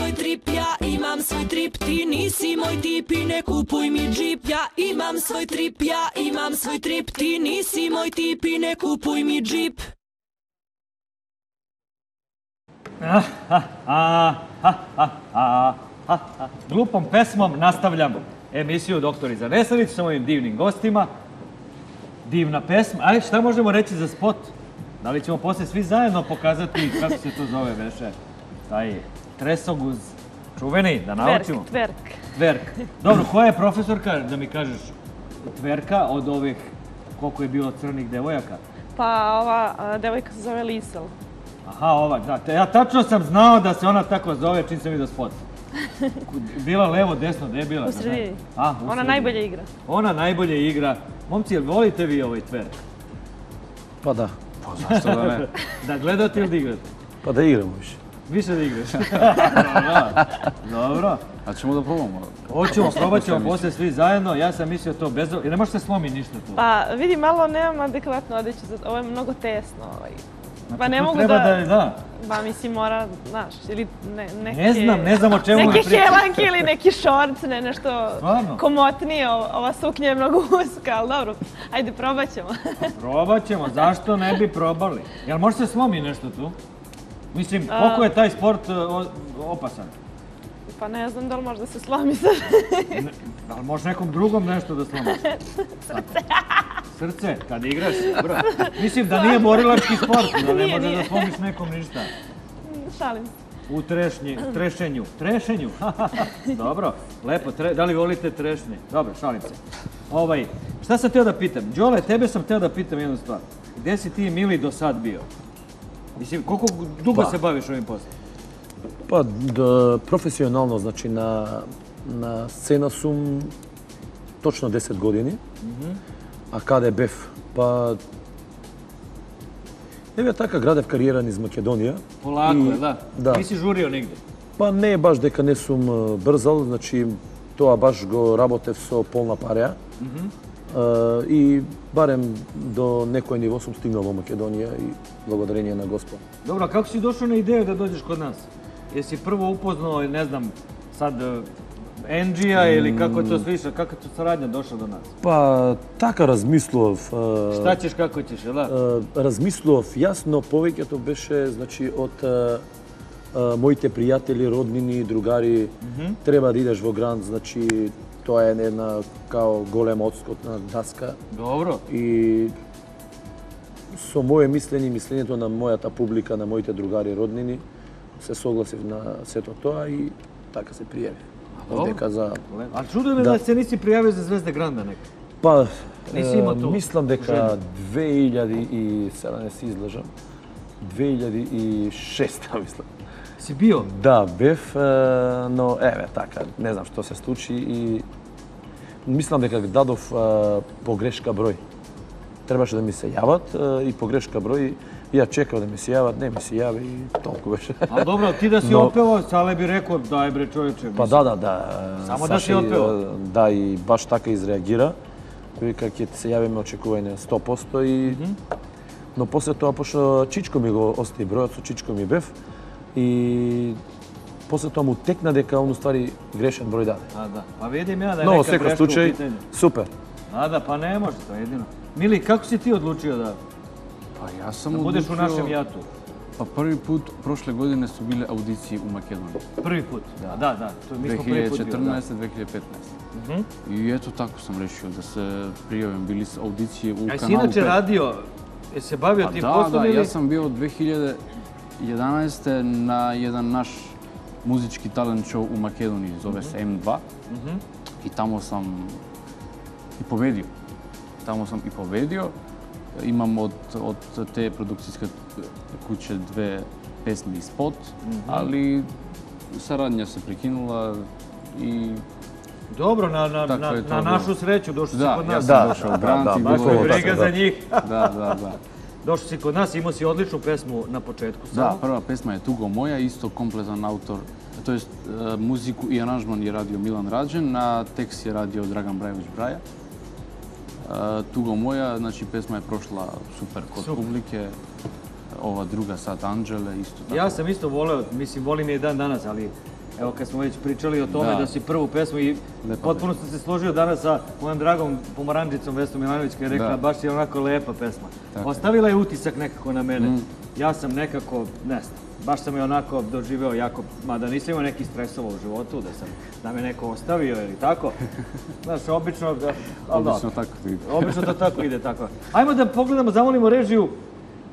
svoj trip, ja imam svoj trip Ti nisi moj tip i ne kupuj mi džip Ja imam svoj trip, ja imam svoj trip Ti nisi moj tip i ne kupuj mi džip. Glupom pesmom nastavljam emisiju Doktori za Nesanić sa mojim divnim gostima. Divna pesma. Ajde, šta možemo reći za spot? Da li ćemo posle svi zajedno pokazati kako se to zove veše? Taj tresoguz čuveni, da naučimo. tverk. Tverk. Dobro, koja je profesorka, da mi kažeš, tverka od ovih, koliko je bilo crnih devojaka? Pa ova a, devojka se zove Lisel. Aha, ova, da. te- Ja tačno sam znao da se ona tako zove čim sam vidio spot. Bila levo, desno, gde je bila? U sredini. A, u Ona najbolje igra. Ona najbolje igra. Momci, jel volite vi ovaj tverk? Pa da. Pa zašto da ne? Da gledate ili da igrate? Pa da igramo više. Više da igraš. Dobro. Dobro. A ćemo da probamo. Hoćemo, probat ćemo Posle posle svi zajedno. Ja sam mislio to bez... Jer ne može se slomi ništa tu. Pa vidi, malo nemam adekvatno odeću, za- ovo je mnogo tesno. Ovaj. Znači, Pa ne tu mogu treba da... da... da. Ba, mislim, mora, znaš, ili ne, neke... Ne znam, ne znam o čemu Neke helanke ili neki šort, ne, nešto Stvarno? komotnije. Ova suknja je mnogo uska, ali dobro, ajde, probat ćemo. Probat ćemo, zašto ne bi probali? Jel može se slomi nešto tu? Mislim, koliko je taj sport e, opasan? Pa ne znam da li može da se slomi sad. Ne, da li može nekom drugom nešto da slomiš? Srce, kad igraš, dobro. Mislim da nije borilački sport, da ne Nije, može da slomiš nekom ništa. Šalim se. U trešnji, trešenju, trešenju. Dobro, lepo, tre, da li volite trešnje? Dobro, šalim se. Ovaj, šta sam teo da pitam? Đole, tebe sam teo da pitam jednu stvar. Gde si ti, Mili, do sad bio? Mislim, koliko dugo Pa. se baviš ovim poslom? Pa, да, професионално, значи, на, на сцена сум точно 10 години. А каде бев? Па, Еве така градев кариера низ Македонија. Polako, И- jel da? Да. Nisi žurio nigde? Па не е баш дека не сум е, брзал, значи тоа баш го работев со полна пареа. Mhm. Е, и барем до некој ниво сум стигнал во Македонија и благодарение на Господ. Добро, како си дошол на идеја да дојдеш код нас? Јеси прво упознал, не знам, сад Енджија или како тоа слиша, како тоа сарадња дошло до нас? Па, така размислував. Шта ќеш, како ќеш, ела? Да? Размислував, јасно, повеќето беше, значи, од моите пријатели, роднини, другари, mm -hmm. треба да идеш во гранд, значи, тоа е една као голема одскотна даска. Dobro. И со мое мислење, и мислењето на мојата публика, на моите другари, роднини, се согласив на сето тоа и така се пријавив. dobro. Овдека за A čudo me Da. da se nisi prijavio za Zvezda Granda neka. Па, Nisi имao е, ту мислам дека желја? 2007 не се излежам. 2006 мислам. Si bio? Да, бев, но еве така, не знам што се случи и мислам дека дадов погрешка број. Требаше да ми се јават и погрешка број. Ја чекав да ми се јават, не ми се јави и толку беше. A dobro, ti da si Но- opevao, Sale bi rekao, daj bre čovječe. Па да, да, да. Само да си Саши, отпева. Да, и баш така изреагира. Вика, ќе ти се јавиме очекување 100% и... Но после тоа, пошто Чичко ми го остави бројот, со Чичко ми бев. И после тоа му текна дека он уствари грешен број даде. A da, pa vidim ja da je Но во neka секој greška u случај, pitanju. супер. A da, pa ne može to jedino. Mili, kako si ti odlučio da, Pa ja sam da budeš u odlučio- našem jatu? Pa prvi put, prošle godine su bile audicije u Makedoniji. Prvi put, da, da, da. To, mi smo prvi put bili, da. 2014-2015. Mhm. I eto tako sam rešio da se prijavim. Bili su audicije u A jesi kanalu inače pet. radio, jesi se bavio Pa tim da, poslom da, ili? ja sam bio 2011. na jedan naš muzički talent show u Makedoniji, zove se M2. Mhm. I tamo sam i povedio. Tamo sam i povedio. Imam od, od te produkcijske kuće dve pesmi i spot, Mhm. ali saradnja se prekinula i Dobro, na, na, na, našu sreću došao si Da, kod ja nas. sam došao u Grant i Baš bilo je briga tako, za da. njih. Da, da, da. Došao si kod nas, imao si odličnu pesmu na početku. Da, prva pesma je Tugo moja, isto kompletan autor, to jest e, muziku i aranžman je radio Milan Rađen, a tekst je radio Dragan Brajević Braja. E, Tugo moja, znači pesma je prošla super kod Super. publike. Ova druga sad Anđele, isto tako. Ja sam isto voleo, mislim, volim je i dan danas, ali evo kad smo već pričali o tome da, Da. si prvu pesmu i potpuno sam se složio danas sa mojom dragom pomoranđicom Vesnom Milanović koja je rekla Da. baš je onako lepa pesma. Tako. Ostavila je utisak nekako na mene. Mm. Ja sam nekako, ne znam, baš sam je onako doživeo jako, mada nisam imao nekih stresova u životu, da sam, da me neko ostavio ili tako. Znaš, obično, da, Obično tako ide. Obično to tako ide, tako. Ajmo da pogledamo, zamolimo režiju,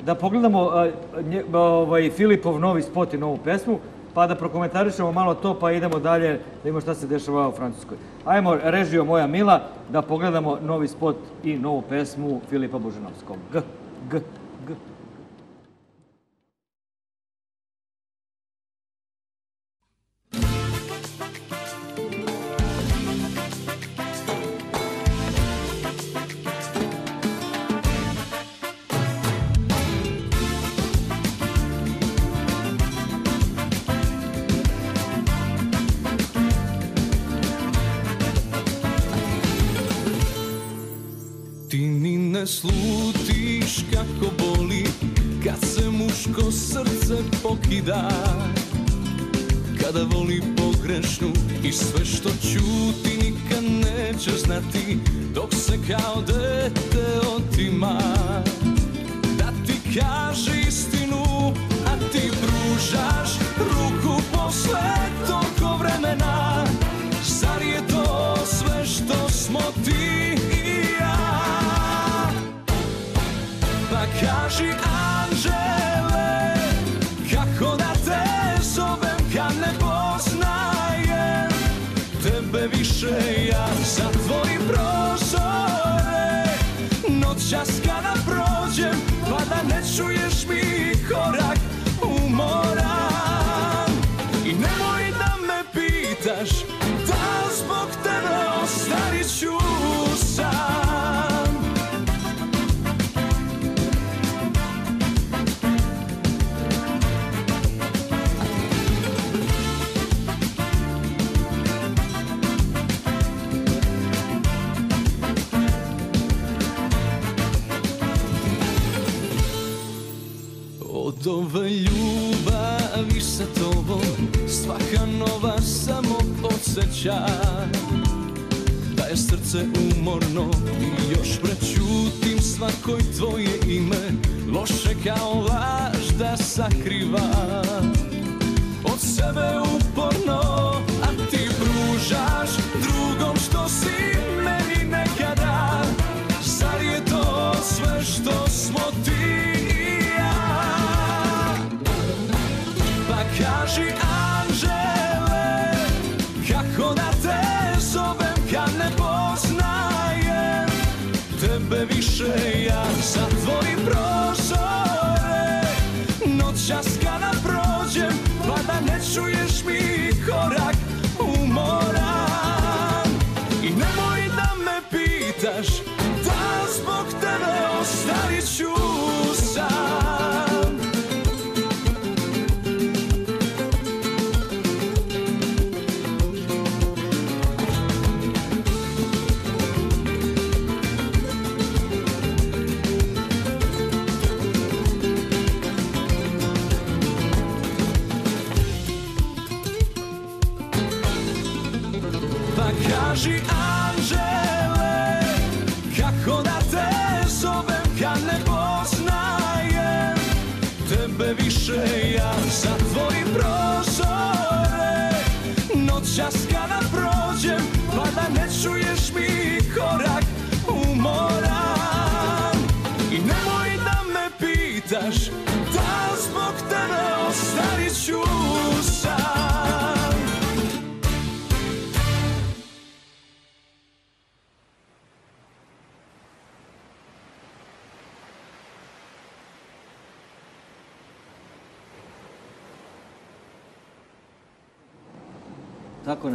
da pogledamo a, nje- ovaj, Filipov novi spot i novu pesmu, pa da prokomentarišemo malo to, pa idemo dalje da vidimo šta se dešava u Francuskoj. Ajmo, režio moja mila, da pogledamo novi spot i novu pesmu Filipa Božanovskog. G, G, slutiš kako boli Kad se muško srce pokida. Kada voli pogrešnu I sve što čuti nikad neće znati Dok se kao dete otima. Da ti kaže istinu A ti pružaš ruku posle mi Od ove ljubavi sa tobom Svaka nova samo podsjeća Da je srce umorno i još prećutim svakoj tvoje ime Loše kao laž da sakriva. Od sebe uporno, Noćas kada prođem Pa da ne čuješ mi korak umoran I nemoj da me pitaš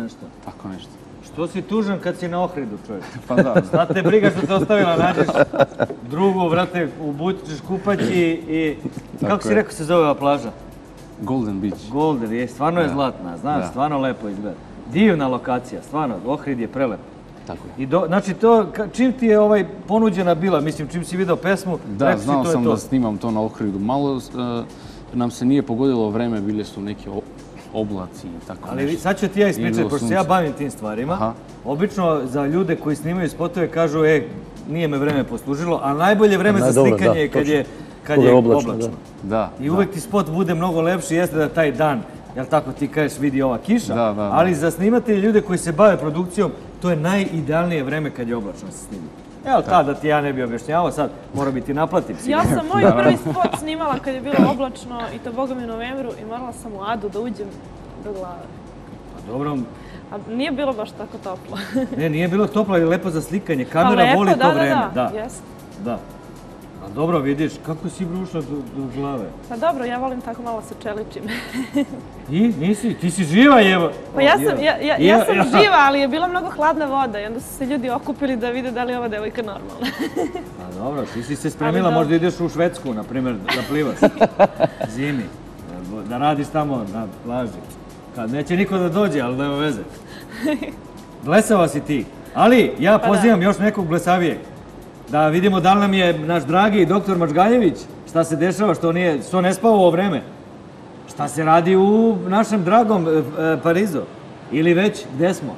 nešto. Tako nešto. Što si tužan kad si na Ohridu, čovječ? Pa da. Znate briga što te ostavila, nađeš drugu, vrate, ubućeš kupaći i... Kako si rekao se zove ova plaža? Golden Beach. Golden, je, stvarno je Da. zlatna, znaš, Da. stvarno lepo izgleda. Divna lokacija, stvarno, Ohrid je prelep. Tako je. I do, znači to, čim ti je ovaj ponuđena bila, mislim, čim si video pesmu, Da, rekao si znao to je sam to. da snimam to na Ohridu. Malo e, nam se nije pogodilo vreme, bili su neki oblaci i tako Ali nešto. sad ću ti ja ispričati, pošto se ja bavim tim stvarima. Aha. Obično za ljude koji snimaju spotove kažu, e, nije me vreme poslužilo, a najbolje vreme za slikanje je kad je, kad je oblačno. oblačno, Da, I uvek ti spot bude mnogo lepši, jeste da taj dan, jel tako ti kažeš, vidi ova kiša, Da, da, da. ali za snimatelje ljude koji se bave produkcijom, to je najidealnije vreme kad je oblačno se snima. Evo ta da ti ja ne bi objašnjavao, sad mora bi ti naplatim. Ja sam moj Da. prvi spot snimala kad je bilo oblačno i to boga mi u novembru i morala sam u Adu da uđem do glave. Pa dobro, A nije bilo baš tako toplo. ne, nije bilo toplo, ali lepo za slikanje. Kamera Pa lepo, voli da, to da, vreme. da, jest. da. Dobro, vidiš, kako si brušla do, do glave. Pa dobro, ja volim tako malo se čeličim. I, nisi, ti si živa, jevo. Pa ja sam, ja, ja, ja sam živa, ali je bila mnogo hladna voda i onda su se ljudi okupili da vide da li je ova devojka normalna. Pa dobro, ti si se spremila, Ali možda ideš u Švedsku, na primjer, da plivaš. Zimi. Da radiš tamo na plaži. Kad neće niko da dođe, ali nema veze. Blesava si ti. Ali ja Pa da. pozivam još nekog blesavijeg. Da vidimo da li nam je naš dragi doktor Mačgaljević, šta se dešava, što, nije, što ne spava ovo vreme. Šta se radi u našem dragom e, Parizu? Ili već, gde smo?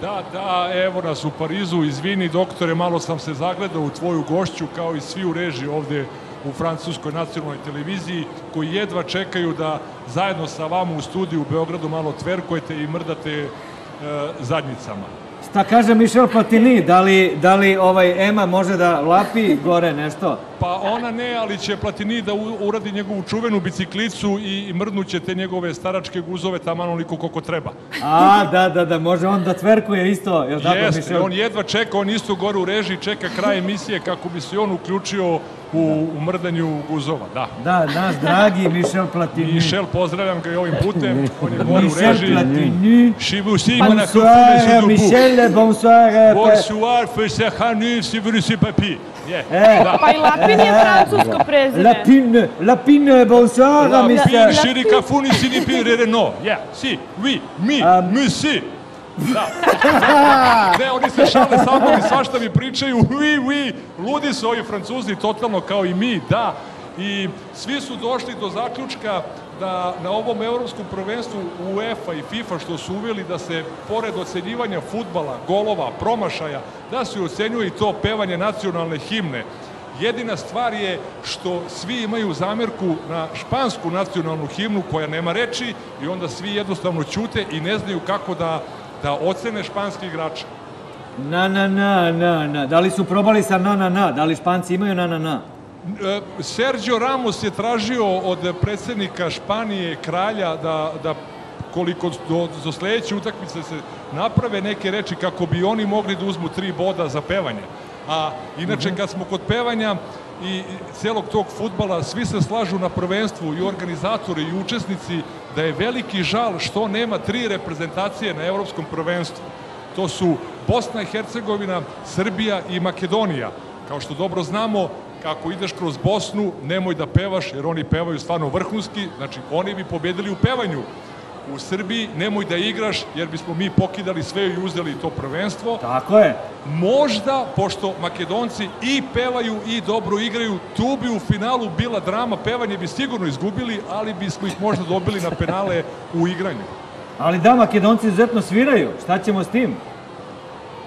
Da, da, evo nas u Parizu. Izvini, doktore, malo sam se zagledao u tvoju gošću, kao i svi u režiji ovde u Francuskoj nacionalnoj televiziji, koji jedva čekaju da zajedno sa vama u studiju u Beogradu malo tverkujete i mrdate e, zadnjicama. Šta kaže Michel Platini? Da li, da li ovaj Ema može da lapi gore nešto? Pa ona ne, ali će Platini da uradi njegovu čuvenu biciklicu i mrdnuće te njegove staračke guzove tamo onoliko koliko treba. A, da, da, da, može on da tverkuje isto, jel on jedva čeka, on isto gore u režiji, čeka kraj emisije kako bi se on uključio u, u mrdanju guzova, da. Da, naš dragi Michel Platini. Michel, pozdravljam ga i ovim putem, on je gore u režiji. Platini. Aussi, mon Bonsoir, Michel, bonsoir. pa- Bonsoir, fais Hanu, si vous le papi. Je, E. da. Lapin je francusko prezime. Lapine, Lapine, bonsoir, La Michel. pire chérie Cafuni si ni pire no. Yeah, si, oui, mi, monsieur. Da. Ne, oni se šale sa mnom i svašta mi pričaju, oui, oui, ludi su ovi francuzi, totalno kao i mi, da. I svi su došli do zaključka da na ovom evropskom prvenstvu UEFA i FIFA što su uveli da se pored ocenjivanja futbala, golova, promašaja, da se ocenjuje i to pevanje nacionalne himne. Jedina stvar je što svi imaju zamjerku na špansku nacionalnu himnu koja nema reči i onda svi jednostavno ćute i ne znaju kako da, da ocene španski igrače. Na, na, na, na, na. Da li su probali sa na, na, na? Da li Španci imaju na, na, na? E, Sergio Ramos je tražio od predsjednika Španije, kralja, da, da koliko do, do sljedeće utakmice se naprave neke reči kako bi oni mogli da uzmu tri boda za pevanje. A inače kad smo kod pevanja i celog tog futbala, svi se slažu na prvenstvu i organizatori i učesnici da je veliki žal što nema tri reprezentacije na europskom prvenstvu. To su Bosna i Hercegovina, Srbija i Makedonija. Kao što dobro znamo, kako ideš kroz Bosnu, nemoj da pevaš, jer oni pevaju stvarno vrhunski, znači oni bi pobjedili u pevanju. U Srbiji nemoj da igraš, jer bismo mi pokidali sve i uzeli to prvenstvo. Tako je. Možda, pošto Makedonci i pevaju i dobro igraju, tu bi u finalu bila drama, pevanje bi sigurno izgubili, ali bismo ih možda dobili na penale u igranju. Ali da, Makedonci izuzetno sviraju. Šta ćemo s tim?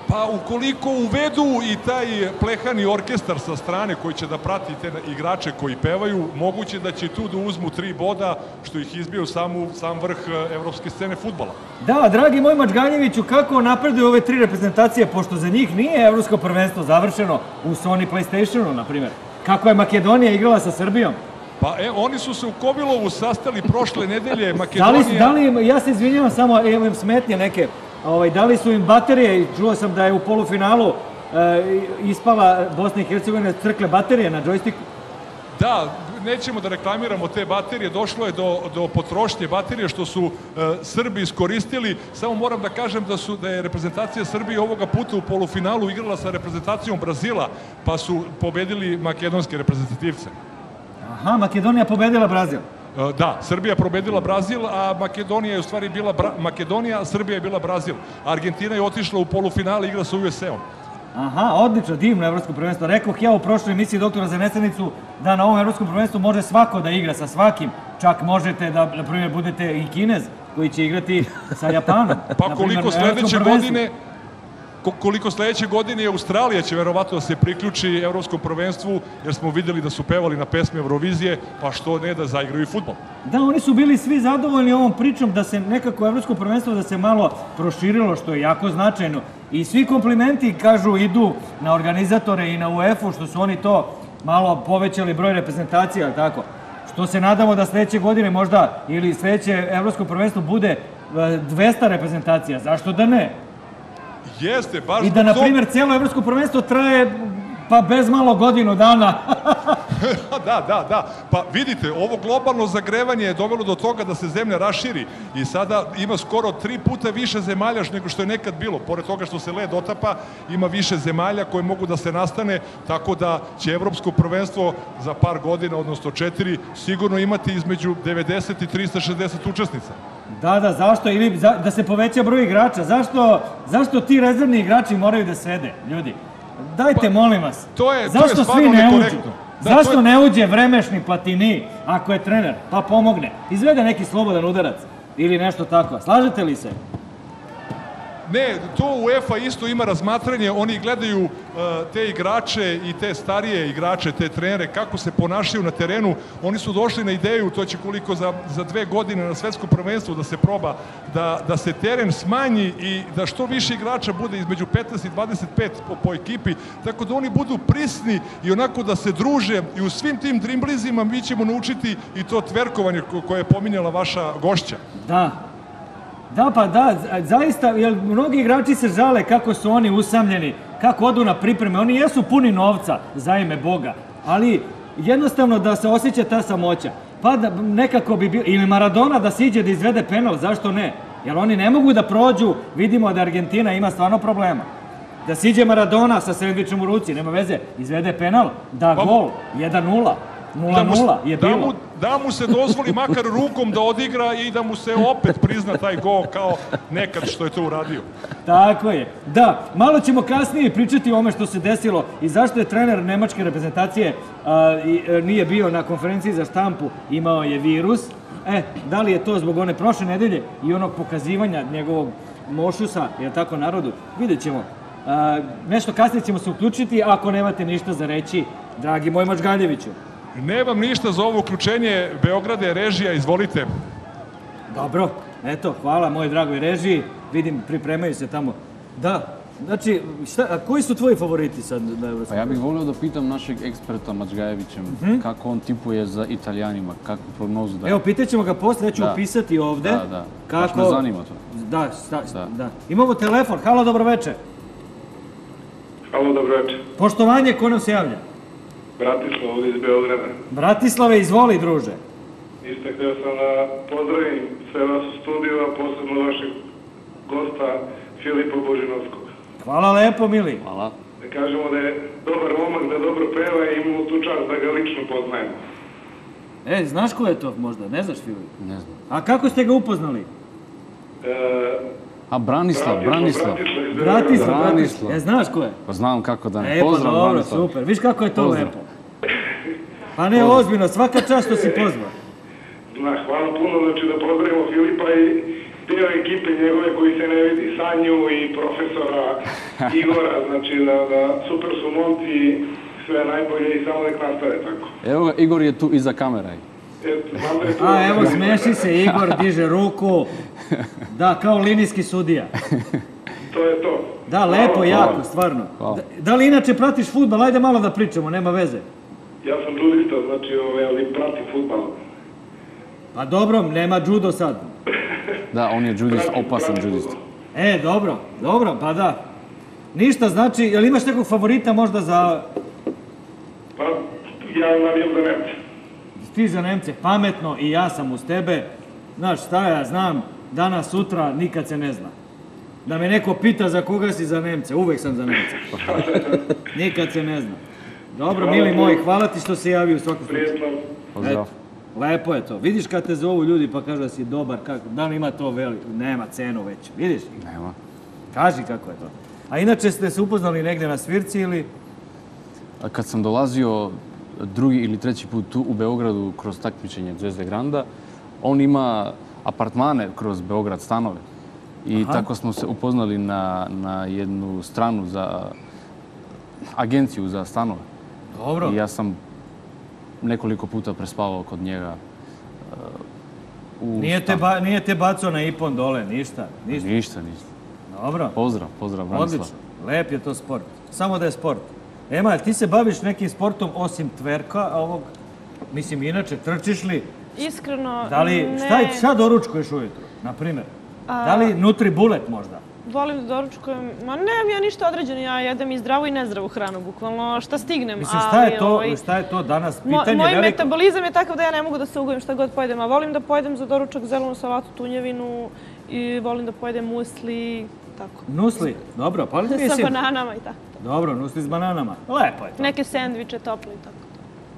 Pa ukoliko uvedu i taj plehani orkestar sa strane koji će da prati te igrače koji pevaju, moguće da će tu da uzmu tri boda što ih izbiju samu, sam vrh e, evropske scene futbala. Da, dragi moj Mačganjeviću, kako napreduju ove tri reprezentacije, pošto za njih nije evropsko prvenstvo završeno u Sony PlayStationu, na primjer. Kako je Makedonija igrala sa Srbijom? Pa e, oni su se u Kovilovu sastali prošle nedelje, Da li, Makedonija... da li, ja se izvinjavam samo, evo im smetnje neke, ovaj, da li su im baterije, čuo sam da je u polufinalu e, ispala Bosna i Hercegovina crkle baterije na džojstiku. Da, nećemo da reklamiramo te baterije, došlo je do, do potrošnje baterije što su e, Srbi iskoristili. Samo moram da kažem da, su, da je reprezentacija Srbije ovoga puta u polufinalu igrala sa reprezentacijom Brazila, pa su pobedili makedonske reprezentativce. Aha, Makedonija pobedila Brazil. E, Da, Srbija je pobedila Brazil, a Makedonija je u stvari bila Bra Makedonija, a Srbija je bila Brazil. Argentina je otišla u polufinale, igra sa USA-om. Aha, odlično, divno evropsko prvenstvo. Rekoh ja u prošloj emisiji doktora za nesenicu da na ovom evropskom prvenstvu može svako da igra sa svakim. Čak možete da, na primjer, budete i Kinez koji će igrati sa Japanom. Pa koliko prvenstvu. godine koliko sledeće godine Australija će verovatno da se priključi evropskom prvenstvu, jer smo videli da su pevali na pesme Eurovizije, pa što ne da zaigraju i futbol. Da, oni su bili svi zadovoljni ovom pričom da se nekako evropsko prvenstvo da se malo proširilo, što je jako značajno. I svi komplimenti, kažu, idu na organizatore i na UEFA što su oni to malo povećali broj reprezentacija, tako? Što se nadamo da sledeće godine možda ili sledeće evropsko prvenstvo bude e, 200 reprezentacija, zašto da ne? Jeste, baš I da, na primjer, cijelo evropsko prvenstvo traje pa bez malo godinu dana. da, da, da. Pa vidite, ovo globalno zagrevanje je dovelo do toga da se zemlja raširi i sada ima skoro tri puta više zemalja nego što je nekad bilo. Pored toga što se led otapa, ima više zemalja koje mogu da se nastane, tako da će evropsko prvenstvo za par godina, odnosno četiri, sigurno imati između 90 i 360 učesnica. Da, da, zašto? Ili za- da se poveća broj igrača. Zašto, zašto ti rezervni igrači moraju da sede, ljudi? Dajte, molim vas. Pa, to je- to je zašto svi ne uđu? nekorektno. Da, to zašto je- ne uđe vremešni platini ako je trener? Pa pomogne. Izvede neki slobodan udarac ili nešto tako. Slažete li se? Ne, to UEFA isto ima razmatranje, oni gledaju uh, te igrače i te starije igrače, te trenere, kako se ponašaju na terenu. Oni su došli na ideju, to će koliko za, za dve godine na svetskom prvenstvu da se proba, da, se teren smanji i da što više igrača bude između 15 i 25 po, po ekipi, tako da oni budu prisni i onako da se druže i u svim tim drimblizima mi ćemo naučiti i to tverkovanje ko- koje je pominjala vaša gošća. Da. Da, pa da, za- zaista, jer mnogi igrači se žale kako su oni usamljeni, kako odu na pripreme. Oni jesu puni novca, za ime Boga, ali jednostavno da se osjeća ta samoća. Pa da nekako bi bio, ili Maradona da siđe da izvede penal, zašto ne? Jer oni ne mogu da prođu, vidimo da Argentina ima stvarno problema. Da siđe Maradona sa sendvičem u ruci, nema veze, izvede penal, da gol, 1-0, Da mu, 0-0 je da, bilo. mu, da mu se dozvoli makar rukom da odigra i da mu se opet prizna taj gol kao nekad što je to uradio. Tako je. Da, malo ćemo kasnije pričati o ome što se desilo i zašto je trener nemačke reprezentacije a, i, e, nije bio na konferenciji za štampu, imao je virus. E, da li je to zbog one prošle nedelje i onog pokazivanja njegovog mošusa, je tako narodu? Vidjet ćemo. A, nešto kasnije ćemo se uključiti, ako nemate ništa za reći, dragi moj Mačgaljeviću. Nemam ništa za ovo uključenje Beograde, režija, izvolite. Dobro, eto, hvala moj dragoj režiji. Vidim, pripremaju se tamo. Da, znači, šta, a koji su tvoji favoriti sad na Pa Eurospu? ja bih volio da pitam našeg eksperta Mačgajevića kako on tipuje za Italijanima, kakvu prognozu daje. Evo, pitat ćemo ga posle, ja ću Da. upisati ovde. Da, da. Baš me zanima to. Da, sta, da. Imamo telefon, halo, dobro večer. Halo, dobro večer. Poštovanje, ko nam se javlja? Bratislav ovdje iz Beograda. Bratislave, izvoli, druže. Isto htio sam da pozdravim sve vas u studiju, a posebno vašeg gosta Filipa Božinovskog. Hvala lepo, mili. Hvala. Da kažemo da je dobar momak, da dobro peva i imamo tu čast da ga lično poznajemo. E, znaš ko je to možda? Ne znaš, Filip? Ne znam. A kako ste ga upoznali? E, A Branislav, Branislav. Bratislav, Branislav. Bratislav. E, znaš ko je? Pa znam kako da ne. E, pa Pozdrav, dobro, Branislav. super. Viš kako je to Pozdrav. lepo. Pa ne, ozbiljno, svaka čast što si pozvao. Zna, hvala puno, znači da pozdravimo Filipa i deo ekipe njegove koji se ne vidi, Sanju i profesora Igora, znači da, da super su momci, sve najbolje i samo nek nastave tako. Evo ga, Igor je tu iza kamera. Eto. A, evo, smeši se, Igor diže ruku. Da, kao linijski sudija. To je to. Da, lepo, Hvala. jako, stvarno. Hvala. Da, da li inače pratiš futbal? Ajde malo da pričamo, nema veze. Ja sam džudista, znači, ovaj, ali pratim futbal. Pa dobro, nema judo sad. Da, on je judist, opasan judist. E, dobro, dobro, pa da. Ništa, znači, jel imaš nekog favorita možda za... Pa, ja navijam za Nemce. Ti za Nemce, pametno i ja sam uz tebe. Znaš, šta ja znam, danas, sutra, nikad se ne zna. Da me neko pita za koga si za Nemce, uvek sam za Nemce. Nikad se ne zna. Dobro, Hvala mili puno. moj, hvala ti što si javio u svakom slučaju. Lepo je to. Vidiš kad te zovu ljudi pa kažu da si dobar, kako, da li ima to veliko? Nema cenu već. Vidiš? Nema. Kaži kako je to. A inače ste se upoznali negdje na svirci ili... A kad sam dolazio drugi ili treći put tu u Beogradu kroz takmičenje Zvezde Granda, on ima apartmane kroz Beograd, stanove. I Aha. tako smo se upoznali na, na jednu stranu za agenciju za stanove. Dobro. I ja sam nekoliko puta prespavao kod njega uh, u Nije te, ba, nije te bacao na ipon dole, ništa, ništa. Ništa, ništa. Dobro. Pozdrav, pozdrav Branislav. Odlično. Lep je to sport. Samo da je sport. Ema, ti se baviš nekim sportom osim tverka, a ovog, mislim, inače, trčiš li? Iskreno, Da li, ne. šta, je- šta doručkuješ ujutru, na primjer? A- Da li Nutribullet možda? Volim da doručkujem, ma nemam ja ništa određeno, ja jedem i zdravu i nezdravu hranu, bukvalno šta stignem. Mislim, šta je ali, to, ovaj, šta je to danas? Pitanje moj veliko. metabolizam je takav da ja ne mogu da se ugojem šta god pojedem, a volim da pojedem za doručak zelenu salatu, tunjevinu i volim da pojedem musli, tako. Nusli, dobro, pa Sa mislim... bananama i tako. Dobro, nusli s bananama. Lepo je to. Neke sendviče tople i tako.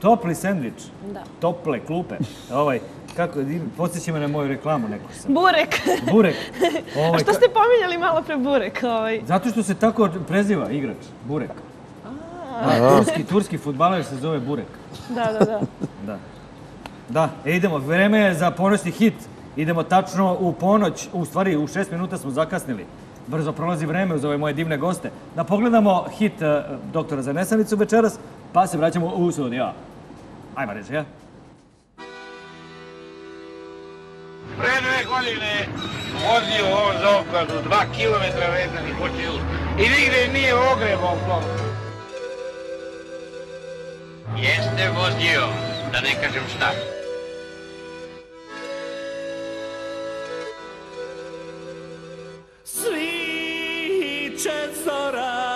Topli sendvič. Da. Tople klupe. Ovaj, kako, podsjeći me na moju reklamu neku sam. Burek. Burek. A Ovaj, što ka- ste pominjali malo pre burek? Ovaj? Zato što se tako preziva igrač, Burek. Turski, turski futbaler se zove Burek. Da, da, da. Da. Da, e, idemo, vreme je za ponoćni hit. Idemo tačno u ponoć, u stvari u šest minuta smo zakasnili. brzo prolazi vreme uz ove moje divne goste. Da pogledamo hit e, doktora za nesanicu večeras, pa se vraćamo u studio. Ajmo reći, ja? Pre dve godine vozio on za okladu, dva kilometra vezan i hoće just. I nigde nije ogrebao to. Jeste vozio, da ne kažem šta. Sviće zora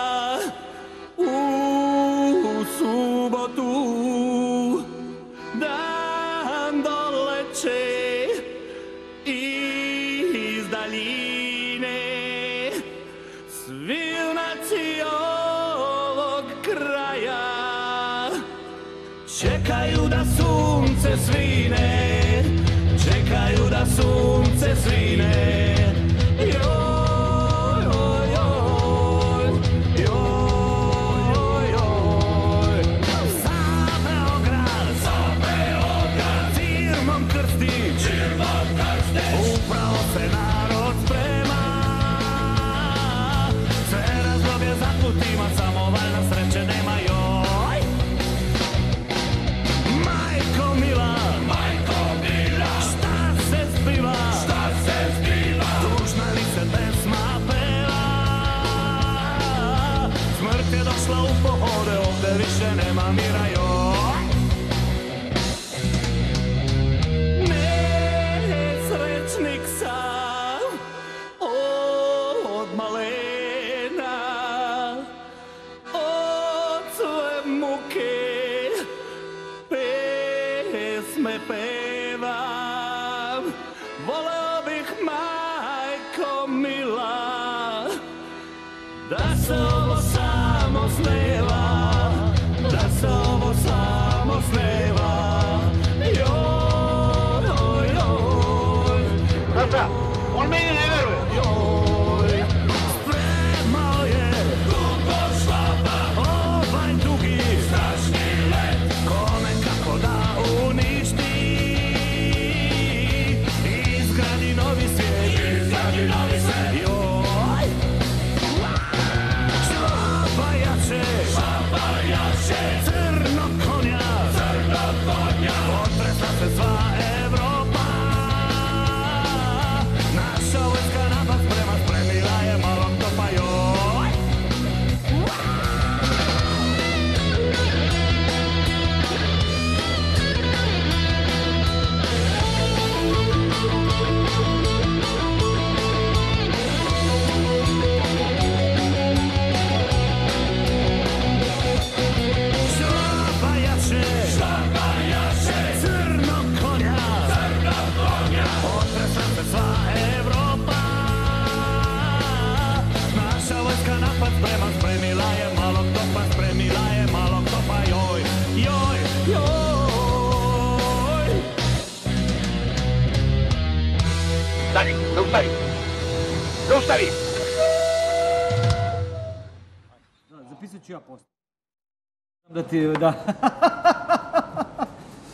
ti, da.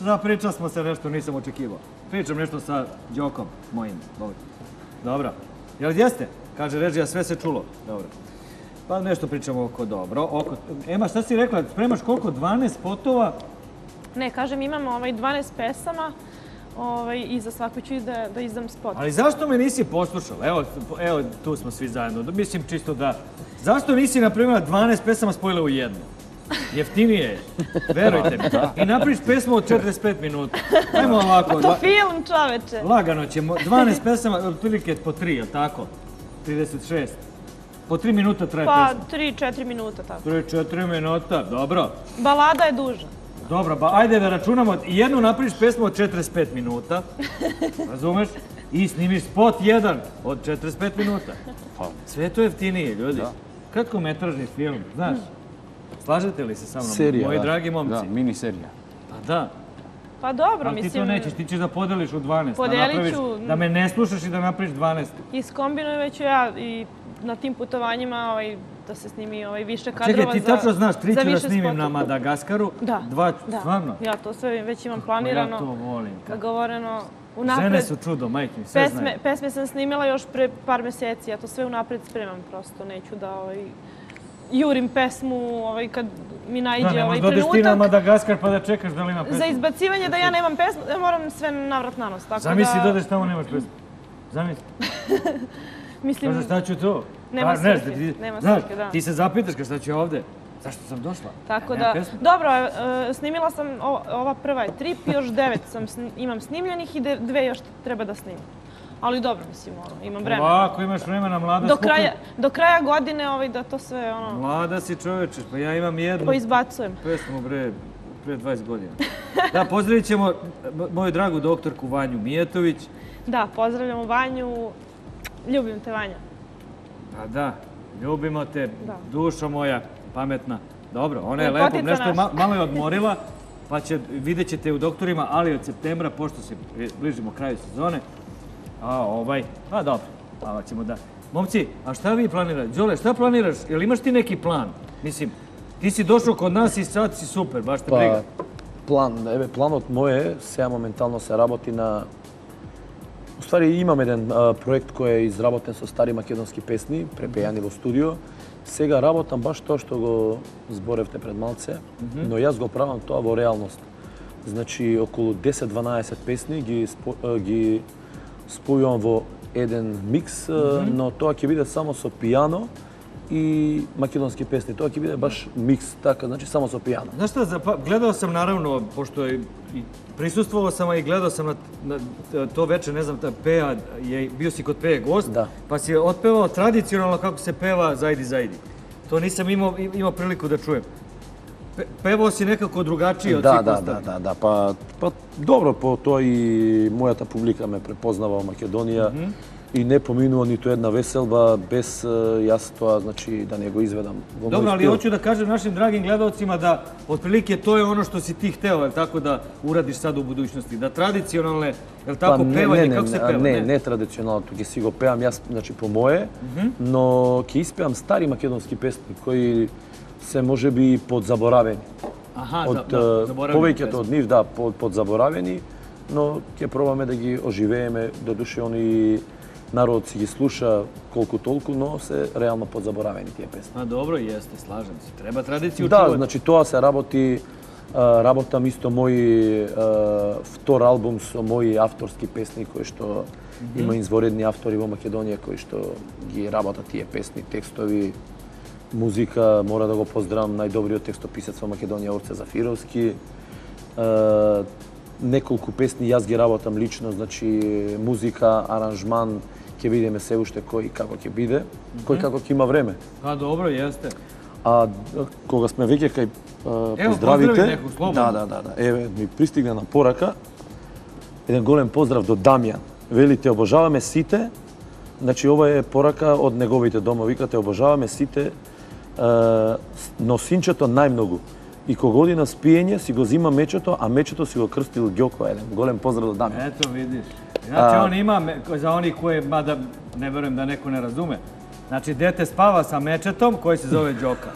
da, pričali smo se nešto, nisam očekivao. Pričam nešto sa Đokom mojim. Dobro. Dobro. Jel jeste? Kaže režija, sve se čulo. Dobro. Pa nešto pričamo oko dobro. Oko... Ema, šta si rekla? Spremaš koliko? 12 spotova? Ne, kažem, imam ovaj 12 pesama ovaj, i za svaku ću da, da izdam spot. Ali zašto me nisi poslušala? Evo, evo, tu smo svi zajedno. Mislim čisto da... Zašto nisi, na primjer, 12 pesama spojila u jednu? Jeftinije je, verujte mi. I napriš pesmu od 45 minuta. Ajmo ovako. Pa to film, čoveče. Lagano ćemo. 12 pesama, otprilike po 3, jel tako? 36. Po 3 minuta traje Pa pesma. 3-4 minuta tako. 3-4 minuta, dobro. Balada je duža. Dobro, ba ajde da računamo. Jednu napriš pesmu od 45 minuta, razumeš? I snimiš spot jedan od 45 minuta. Sve je to jeftinije, ljudi. Kratkometražni film, znaš. Slažete li se sa mnom, Serija, moji da. dragi momci? Da, mini serija. Pa da. Pa dobro, Ali ti mislim, to nećeš, ti ćeš da podeliš u 12. Podelit da, napraviš, ću. da me ne slušaš i da napraviš 12. iskombinujem već ja i na tim putovanjima ovaj, da se snimi ovaj, više kadrova Čekaj, ti za tačno znaš, tri ću da snimim spotova. na Madagaskaru, Da, dva, da. stvarno? Ja to sve već imam Ja planirano. to volim. Dogovoreno. unapred... Žene su čudo, majke mi, sve Pesme, znaju. pesme sam snimila još pre par meseci, ja to sve unapred spremam prosto, neću da ovaj, jurim pesmu ovaj, kad mi Da, najde ne ovaj možeš dodeš ti na trenutak. Madagaskar pa da čekaš da li ima pesma. Za izbacivanje da ja nemam pesmu, ja moram sve navrat na nos, tako Zamisli da... dodeš tamo nemaš pesmu. Zamisli. Mislim, Kažeš šta ću to? Nema Pa, ne, svrhe, ti- nema znaš, svrhe, da. Ti se zapitaš ka šta ću ovde? Zašto sam došla? Tako da, pesmu. dobro, e, snimila sam, ova, ova prva je trip, još devet sam, imam snimljenih i de- dve još treba da snimim. Ali dobro, mislim, ono, imam vremena. Ovako imaš vremena, mlada Do skupi- kraja, do kraja godine ovaj, da to sve ono, Mlada si čoveče, pa ja imam jednu poizbacujem. pesmu bre, pre 20 godina. Da, pozdravit ćemo moju dragu doktorku Vanju Mijetović. Da, pozdravljamo Vanju, ljubim te Vanja. Pa da, ljubimo te, Da. dušo moja, pametna. Dobro, ona je lepo, nešto je ma- malo je odmorila, pa će, vidjet ćete u doktorima, ali od septembra, pošto se pri- bližimo kraju sezone, a ovaj, pa dobro, pa ćemo da... Momci, a šta vi planirate? Đole, šta planiraš? Jel imaš ti neki plan? Mislim, ti si došao kod nas i sad si super, baš te briga. Па, план, еве, планот мој е, сега моментално се работи на... Уствари имам еден а, проект кој е изработен со стари македонски песни, препејани во студио. Сега работам баш тоа што го зборевте пред малце, но јас го правам тоа во реалност. Значи, околу 10-12 песни ги, а, ги спојувам во еден микс, а, Мгм. но тоа ќе биде само со пијано и македонски песни. Тоа ќе биде баш микс, така, значи само со пијано. Znaš šta, zapa- gledao sam naravno, pošto je, i prisustvovao sam, a i gledao sam na, na to veče, ne znam, ta Peja, je, bio si kod Peje gost, pa si otpevao tradicionalno kako se peva Zajdi Zajdi. To nisam imao, imao priliku da čujem. Pe, Pevao si nekako drugačije od svih ostalih. Da, da, da. Pa, pa dobro, po to i moja ta publika me prepoznava Makedonija mhm. i ne pominuo ni to jedna veselba bez uh, znači da nego izvedam. Dobro, ali hoću da kažem našim dragim gledalcima da otprilike to je ono što si ti hteo, jel tako da uradiš sad u budućnosti, da tradicionalne, jel tako, pa pevanje, kako se peva? Ne, ne tradicionalno, tu ki si go pevam, ja, znači po moje, mhm. no ki ispevam stari makedonski pesmi koji се можеби подзаборавени. Аха, од за- да, заборавени повеќето од нив да под, подзаборавени, но ќе пробаме да ги оживееме, додуше они народ си ги слуша колку толку, но се реално подзаборавени тие песни. Pa dobro, jeste, slažem se. Treba tradiciju Да, čuvati. значи тоа се работи а, работам исто мој а, втор албум со мои авторски песни кои што има изворедни автори во Македонија кои што ги работат тие песни, текстови, музика, мора да го поздравам најдобриот текстописец во Македонија Орце Зафировски. А, неколку песни јас ги работам лично, значи музика, аранжман, ќе видиме се уште кој како ќе биде, кој Мгм. како ќе има време. Pa dobro, jeste. А кога сме веќе кај а, Ево, поздравите, поздрави некој, слободно. да, да, да, да. Еве ми пристигна на порака еден голем поздрав до Дамјан. Вели те обожаваме сите. Значи ова е порака од неговите дома. Вика те обожаваме сите, но синчето најмногу. И кога оди на спиење си го зима мечето, а мечето си го крстил Ѓоко еден. Голем поздрав до Дамјан. Eto, vidiš. Znači, A- on ima, me- za onih koje, mada ne verujem da neko ne razume, znači, dete spava sa mečetom koji se zove Đoka.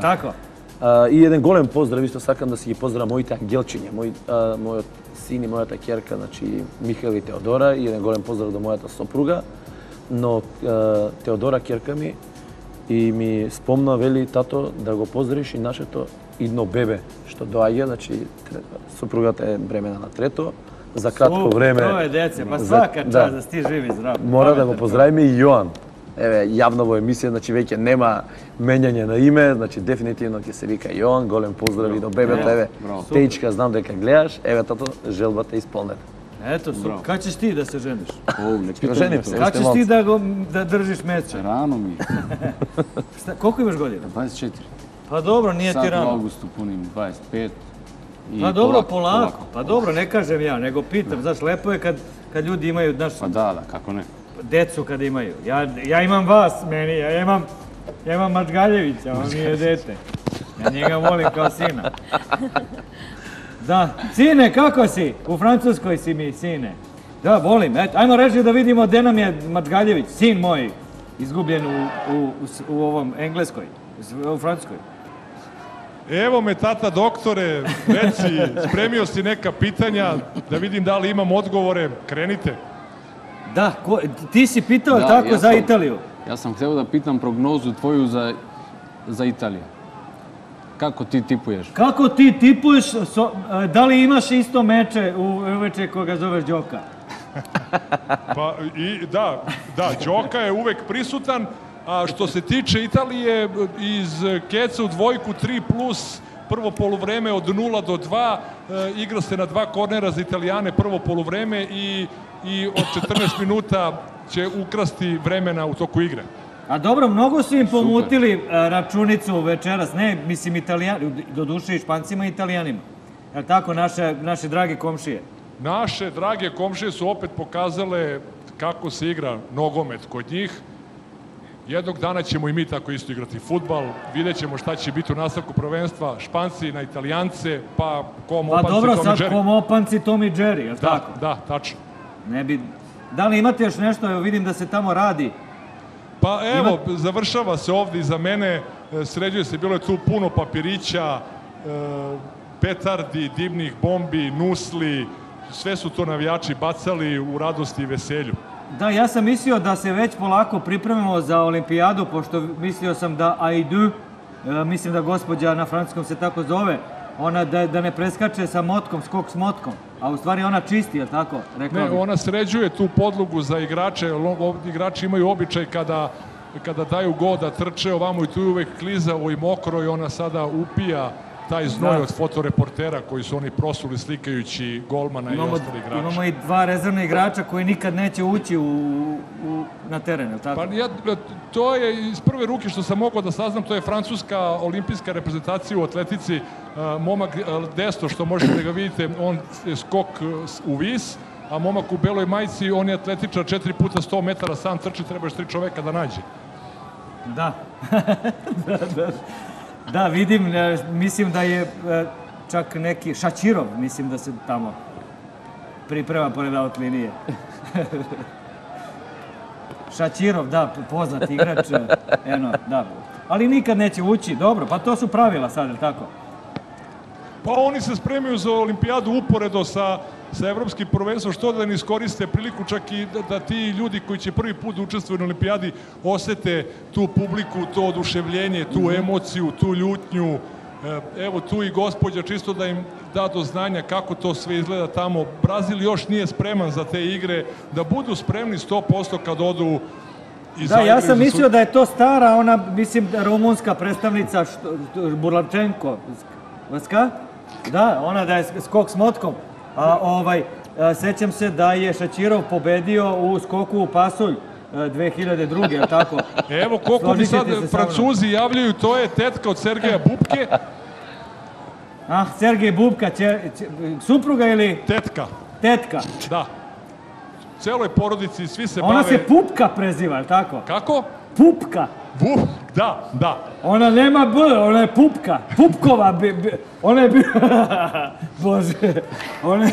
Tako? А, и еден голем поздрав, исто сакам да си ги поздравам моите ангелчиња, мој, а, мојот син и мојата ќерка, значи Михаил и Теодора, и еден голем поздрав до мојата сопруга. Но а, Теодора ќерка ми и ми спомна, вели, тато, да го поздравиш и нашето идно бебе, што доаѓа, значи сопругата е бремена на трето, за кратко време. троje dece, pa за- svaka čast da si ti živ i zdrav. Мора да го поздравиме и Јоан. Еве, јавно во емисија, значи веќе нема менјање на име, значи дефинитивно ќе се вика Јоан, голем поздрав и до бебето, еве. Теичка, знам дека гледаш, еве тато, желбата е исполнета. Eto, su, kad ćeš ti da se ženiš? O, ne pitaj Ženim se, Kad ćeš ti da, go, da držiš meče? Rano mi. Šta, koliko imaš godina? 24. Pa dobro, nije Sad ti u rano. augustu punim 25. I Pa dobro, polako, polako. Pa dobro, ne kažem ja, nego pitam. Znaš, lepo je kad, kad ljudi imaju, znaš, Pa da, da, kako ne. decu kad imaju. Ja, ja imam vas, meni, ja imam, ja imam Mačgaljevića, on mi je dete. Ja njega volim kao sina. Da, sine, kako si? U Francuskoj si mi, sine. Da, volim. Eto, ajmo reći da vidimo gde nam je Mačgaljević, sin moj, izgubljen u, u, u, ovom Engleskoj, u Francuskoj. Evo me, tata doktore, reci, spremio si neka pitanja, da vidim da li imam odgovore. Krenite. Da, ko, ti si pitao Da, tako ja za sam- Italiju. Ja sam htio da pitam prognozu tvoju za, za Italiju. Kako ti tipuješ? Kako ti tipuješ, so- da li imaš isto meče u uveče koga zoveš Đoka? Pa, i, da, da, Đoka je uvek prisutan, a što se tiče Italije, iz keca u dvojku 3 plus, prvo poluvreme od 0 do 2, e, igra se na dva kornera za Italijane prvo poluvreme i, i od 14 minuta će ukrasti vremena u toku igre. A dobro, mnogo su im pomutili e, računicu večeras, ne, mislim, italijani, do duše i špancima i italijanima. Je tako, naše, naše drage komšije? Naše drage komšije su opet pokazale kako se igra nogomet kod njih. Jednog dana ćemo i mi tako isto igrati futbal, vidjet ćemo šta će biti u nastavku prvenstva, Španci na Italijance, pa kom Pa opanci, dobro, Tom i sad Jerry. komopanci Tom i Jerry, je li Da, tako? da, tačno. Ne bi... Da li imate još nešto? Evo vidim da se tamo radi. Pa evo, završava se ovdje iza mene, e, sređuje se, bilo je tu puno papirića, e, petardi, dimnih bombi, nusli, sve su to navijači bacali u radosti i veselju. Da, ja sam mislio da se već polako pripremimo za olimpijadu, pošto mislio sam da Aidu, e, mislim da gospođa na francuskom se tako zove, ona da, da ne preskače sa motkom, skok s motkom, a u stvari ona čisti, je li tako? Rekao Ne, ona sređuje tu podlogu za igrače, jer igrači imaju običaj kada, kada daju go da trče ovamo i tu je uvek klizavo i mokro i ona sada upija taj znoj Da. od fotoreportera koji su oni prosuli slikajući golmana i Imamo, ostali igrače. imamo i dva rezervna igrača koji nikad neće ući u, u, na teren, je tako? Pa ja, to je iz prve ruke što sam mogao da saznam, to je francuska olimpijska reprezentacija u atletici. E, Momak e, desto, što možete da ga vidite, on je skok e, u vis, a momak u beloj majici, on je atletičar 4 puta 100 metara, sam trči, treba još tri čoveka da nađe. Da. da, da. Da, vidim, e, mislim da je e, čak neki Šačirov, mislim da se tamo priprema pored out linije. Šačirov, da, poznat igrač, e, eno, da. Ali nikad neće ući, dobro, pa to su pravila sad, je tako? Pa oni se spremaju za olimpijadu uporedo sa, sa evropskim prvenstvom, što da ne iskoriste priliku čak i da, da ti ljudi koji će prvi put da učestvuju na olimpijadi osete tu publiku, to oduševljenje, tu emociju, tu ljutnju. E, Evo tu i gospođa, čisto da im da do znanja kako to sve izgleda tamo. Brazil još nije spreman za te igre, da budu spremni 100% kad odu Da, ja sam mislio da je to stara, ona, mislim, rumunska predstavnica što, Burlačenko. Vaska? Da, ona da je skok s motkom. A, ovaj, a, sećam se da je Šačirov pobedio u skoku u pasulj e, 2002. je li tako? Evo koliko mi sad. Francuzi javljaju, to je tetka od Sergeja Bubke, Ah, Sergej Bubka, će, će- supruga ili tetka. tetka? Da. Celoj porodici svi se Ona bave... se Pupka preziva, je li tako? Kako? Pupka. Vuk, da, da. Ona nema B, ona je Pupka. Pupkova, ona je... Bože, ona je...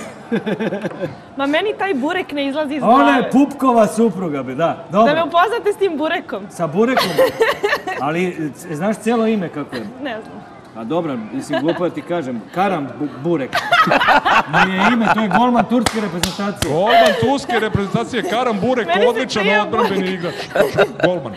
Ma meni taj burek ne izlazi iz Ona glave. je Pupkova supruga, bi, da. Da me upoznate s tim burekom. sa Burekom. Ali, znaš cijelo ime kako je? Ne znam. A dobro, mislim, glupo da ti kažem. Karam Bu- Burek. Nije ime, to je golman turske reprezentacije. Golman turske reprezentacije Karam Burek, odličan Burek. igrač. Golman.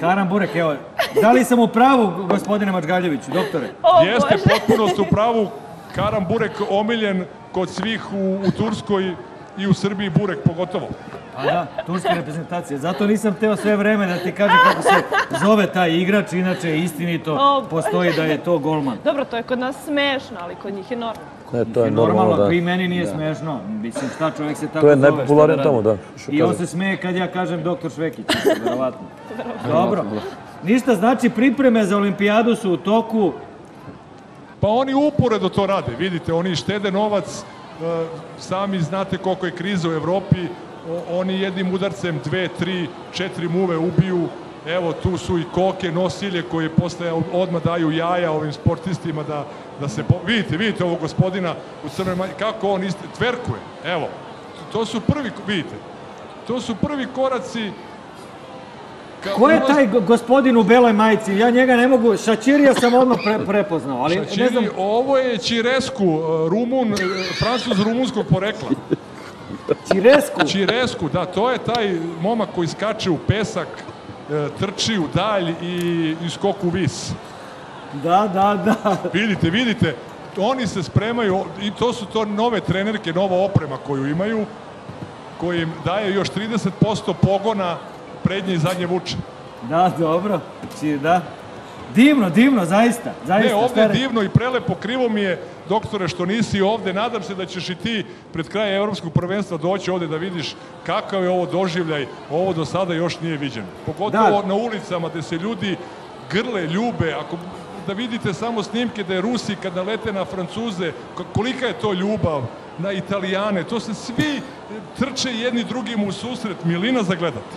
Karam Burek, evo. Da li sam u pravu, gospodine Mačgaljeviću, doktore? O, Jeste potpuno ste u pravu. Karam Burek omiljen kod svih u, u Turskoj i u Srbiji Burek pogotovo. A da, turske reprezentacije. Zato nisam teo sve vreme da ti kažem kako se zove taj igrač, inače istinito postoji da je to golman. Dobro, to je kod nas smešno, ali kod njih je normalno. Ne, to je Normalno, da. i meni nije Da. smešno. Mislim, šta čovjek se tako To je zove, najpopularnije tamo, da, I on se smeje kad ja kažem doktor Švekić, verovatno. Dobro. Ništa, znači pripreme za olimpijadu su u toku. Pa oni uporedo to rade, vidite, oni štede novac, e, sami znate koliko je kriza u Evropi, oni jednim udarcem dve, tri, četiri muve ubiju, evo tu su i koke, nosilje koje posle odmah daju jaja ovim sportistima da, da se, po... vidite, vidite ovog gospodina u crnoj kako on isti, tverkuje, evo, to su prvi, vidite, to su prvi koraci kao Ko je ulaz- taj go- gospodin u beloj majici? Ja njega ne mogu, Šačirija sam odmah pre, prepoznao, ali ne Šačiri, znam... ovo je Čiresku, uh, Rumun, uh, francuz rumunskog porekla. Čiresku? Čiresku, da, to je taj momak koji skače u pesak, uh, trči u dalj i, i skok u vis. Da, da, da. Vidite, vidite, oni se spremaju i to su to nove trenerke, nova oprema koju imaju, koji im daje još 30% pogona prednje i zadnje vuče. Da, dobro. Či, da. Divno, divno, zaista. zaista Ne, ovdje je divno i prelepo, krivo mi je, doktore, što nisi ovdje. Nadam se da ćeš i ti pred kraj Evropskog prvenstva doći ovdje da vidiš kakav je ovo doživljaj. Ovo do sada još nije viđeno. Pogotovo Da. na ulicama gdje se ljudi grle, ljube. Ako da vidite samo snimke da je Rusi kad nalete na Francuze, kolika je to ljubav, na Italijane, to se svi trče jedni drugim u susret. Milina za gledati.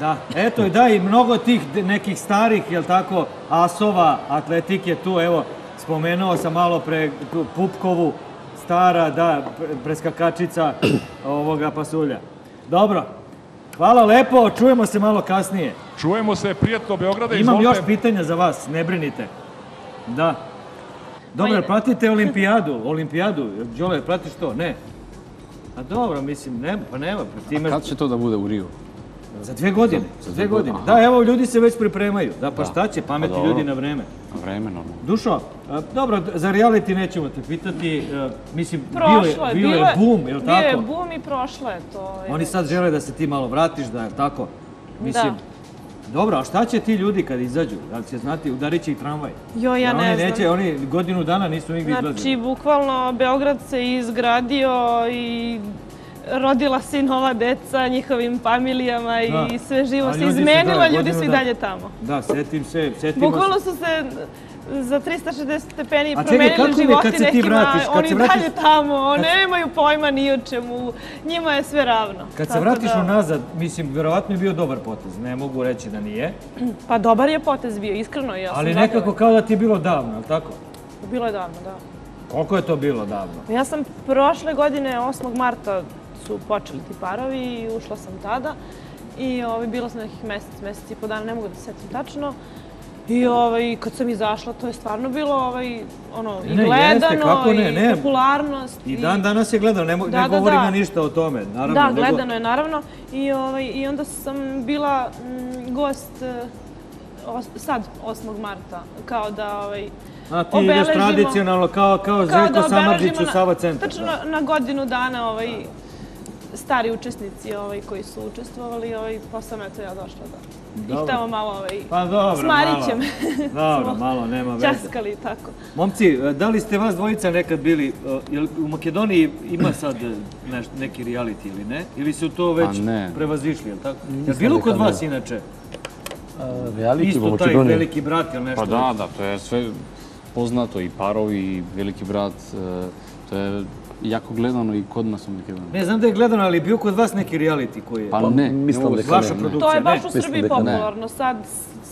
Da, eto i da, i mnogo tih nekih starih, jel tako, asova atletike tu, evo, spomenuo sam malo pre Pupkovu, stara, da, pre- preskakačica ovoga pasulja. Dobro, hvala lepo, čujemo se malo kasnije. Čujemo se, prijatno Beograda, Imam izvolite. još pitanja za vas, ne brinite. Da. Dobro, pratite olimpijadu? Olimpijadu, Đole, pratiš to? Ne. A dobro, mislim, ne, pa nema. Pa time... Kad će to da bude u Riju? Za dve godine, za dve godine. Aha. Da, evo, ljudi se već pripremaju. Da, pa Da. šta će, Pa dobro. ljudi na vreme. Na vreme, normalno. Dušo, a, dobro, za reality nećemo te pitati. a, Mislim, bio Prošlo je, je, bio bilo je bum, jel Bio je tako? bum i prošlo je to. je. Oni sad žele da se ti malo vratiš, da je tako? Mislim, dobro, a šta će ti ljudi kad izađu? Da li će znati, udarit će ih tramvaj? Jo, ja Da ne oni znam. Neće, oni godinu dana nisu nigdje izlazili. Znači, bukvalno, Beograd se izgradio i rodila se i nova deca njihovim familijama Da. i sve živo se izmenilo, ljudi su i dalje tamo. Da, setim se, setimo Bukvalno su se za 360 stepeni promenili životi kad se ti nekima, kad oni se vratiš- dalje tamo, kad- nemaju pojma ni o čemu, njima je sve ravno. Kad se vratiš da- unazad, mislim, verovatno je bio dobar potez. Ne mogu reći da nije. Pa dobar je potez bio, iskreno, ja sam Ali nekako kao da ti je bilo davno, je tako? Bilo je davno, da. Koliko je to bilo davno? Ja sam prošle godine, 8. marta, su počeli ti parovi i ušla sam tada. I ovaj, bilo sam nekih mjesec, mjesec i po dana, ne mogu da se setim tačno. I ovaj, kad sam izašla, to je stvarno bilo ovaj, ono, i Ne, gledano, jeste, kako ne, i popularnost. I dan danas je gledano, ne, Da, ne da, govorimo da. ništa o tome. Naravno, Da, nego- gledano je naravno. I, ovaj, I onda sam bila mm, gost eh, os- sad, 8. marta, kao da ovaj, A ti ideš tradicionalno kao, kao, Željko obeležimo u Sava centar. Tačno na, na godinu dana ovaj, stari učesnici ovaj, koji su učestvovali, ovaj, pa sam eto ja došla da ih tamo malo ovaj, Pa dobro, s Marićem. malo. Dobro, malo, nema veze. Časkali i tako. Momci, da li ste vas dvojica nekad bili, uh, jel u Makedoniji ima sad neš, neki reality ili ne? Ili su to već Pa prevazišli, jel tako? Jel bilo kod vas inače? reality u Isto taj veliki brat ili nešto? Pa da, da, to je sve poznato i parovi i veliki brat. To je jako gledano i kod nas u Makedoniji. Ne znam da je gledano, ali je bio kod vas neki reality koji je... Pa ne, pa, mislim da vaša produkcija. To je baš u Srbiji popularno. Sad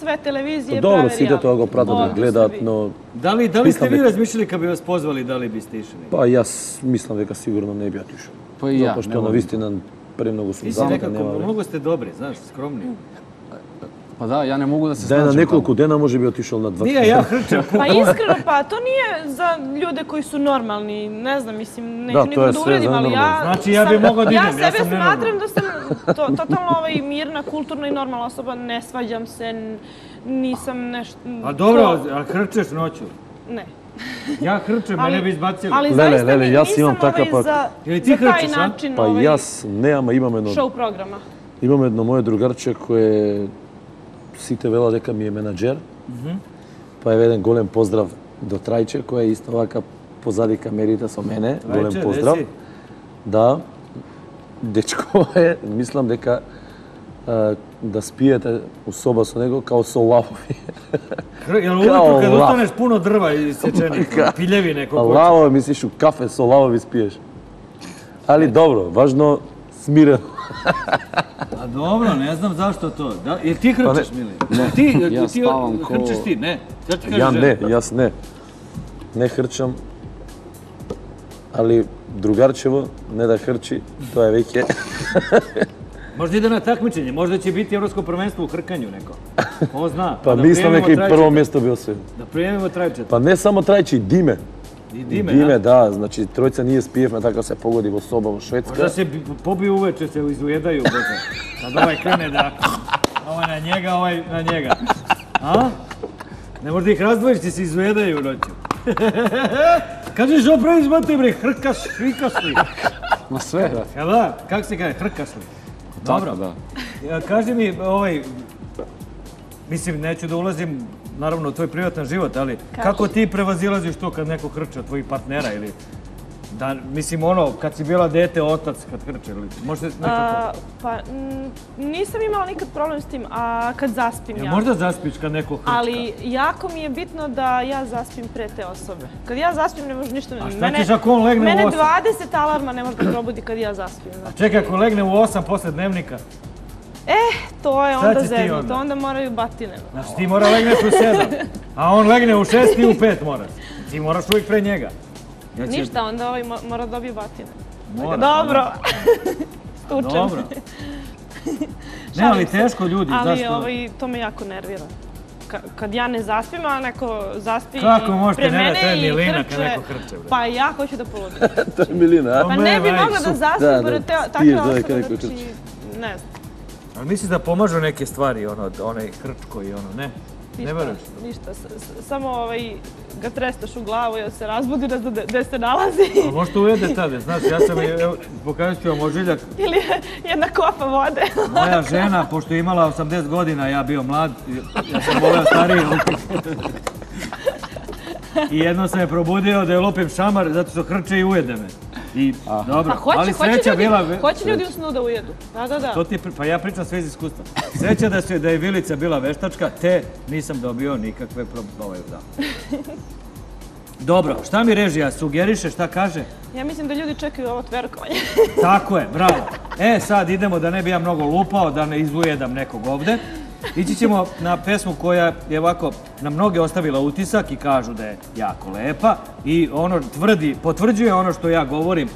sve televizije prave reality. Dobro, si to pratat gledat, no... Da li, da li ste vi razmišljali kad bi vas pozvali, da li biste išli? Pa ja mislim da sigurno ne bi otišao. Pa i ja. Zato što ono, vi ste nam premnogo su zamaka, nema... Mnogo ste dobri, znaš, skromni. Pa da, ja ne mogu da se Da je na snađem nekoliko dena može bi otišao na dva. Nije, ja hrčam. Pa iskreno, pa to nije za ljude koji su normalni, ne znam, mislim, neću Da, je da za ali ja... Znači, ja bi sam- mogao da Ja idem, ja sebe sam smatram da sam to, totalno ovaj, mirna, kulturna i normalna osoba, ne svađam se, nisam nešto... A dobro, a hrčeš noću? Ne. Ja hrčem, Ali- mene bi izbacili. Ali Lele, zaista lele, ni- ja imam takav ovaj, pak- za, ti taj a? način Pa ovaj, jaz nemam, imam jedno, show programa. imam jedno moje drugarče koje сите вела дека ми е менаџер. Па еве еден голем поздрав до Трајче, кој е исто вака позади камерите со мене. голем Трајче, поздрав. де си? Да. Дечко е, мислам дека а, да спиете у соба со него као со лавови. Hr- Jel Kao ujutro kad lav. ustaneš puno drva i sečenih, Ka- piljevine, А koliko hoćeš? лавови мислиш у кафе со лавови спиеш. Али добро, важно смирен. А добро, не знам зашто тоа. Да, е ти па хрчеш, мили. Не, ти, јас ти, спавам ко... Хрчеш ти, не. Ја ти кажеш, ја не, јас не. Не хрчам. Али другарчево не да хрчи, тоа е веќе. Може да иде на такмичење, може да ќе биде европско првенство у хркању неко. Кој зна? Па, да мислам дека и прво место би освоил. Да приемеме трајче. Па не само трајче, диме. I Dime, Dime, da? znači trojica nije spijevna, tako se pogodi u sobom Švedska. Možda se bi- pobiju uveče, se izujedaju, bože. Kad ovaj krene da... Ovaj na njega, ovaj na njega. A? Ne možda ih razdvojiš, ti se izujedaju noću. Kažeš opravi zbate bre, hrkaš, hrikasli. Ma sve, da. Jel da? Kako se kaže, hrkasli? Dobro. Tako, da. Ja, kaži mi, ovaj, mislim, neću da ulazim, naravno, u tvoj privatan život, ali kako ti prevazilaziš to kad neko hrče od tvojih partnera ili... Da, mislim, ono, kad si bila dete, otac kad hrče, ili možda nekako... Pa nisam imala nikad problem s tim, a kad zaspim ja. možda zaspiš kad neko hrčka? Ali jako mi je bitno da ja zaspim pre te osobe. Kad ja zaspim ne može ništa... A šta ćeš ako on legne u Mene osam? 20 alarma ne može da probudi kad ja zaspim. A čekaj, ako legne u 8 posle dnevnika, Eh, to je onda ti zeznuto, onda? onda moraju batine. znaš, ti mora legneš u 7, a on legne u 6 i u 5 moraš. Ti moraš uvijek pre njega. Ja će- Ništa, onda ovaj mo- mora dobije batine. Mora, Dobro. Stučem. Dobro. Ne, ali teško ljudi, Ali znaš što? ovaj, to me jako nervira. Ka- kad ja ne zaspim, a neko zaspi Kako možete pre nervirati? mene To je milina kad neko hrče, bre. Pa ja hoću da poludim. to je Milina, a? Pa ne bi mogla da zaspim Da, pored da, takve da osobe, znači, ne znam. Ali misliš da pomažu neke stvari, ono, onaj hrčko i ono, ne? Ne veruješ? ništa, samo ovaj, ga trestaš u glavu i on se razbudi, gde- gde se nalazi. A možda ujede tada, znaš, ja sam, evo, pokazat ću vam ožiljak, Ili jedna kopa vode. moja žena, pošto je imala 80 godina, ja bio mlad, ja sam voleo stariji. I jednom sam je probudio da je lupim šamar, zato što hrče i ujede me. I dobro, Pa hoće, ali sreća ljudi, bila... hoće ljudi u snu da ujedu. Da, da, da. To ti pa ja pričam sve iz iskustva. Sreća da, su, da je Vilica bila veštačka, te nisam dobio nikakve pro... Ovaj, da. Dobro, šta mi režija sugeriše, šta kaže? Ja mislim da ljudi čekaju ovo tverkovanje. Tako je, bravo. E, sad idemo da ne bi ja mnogo lupao, da ne izujedam nekog ovde. Ići ćemo na pesmu koja je ovako na mnoge ostavila utisak i kažu da je jako lepa i ono tvrdi, potvrđuje ono što ja govorim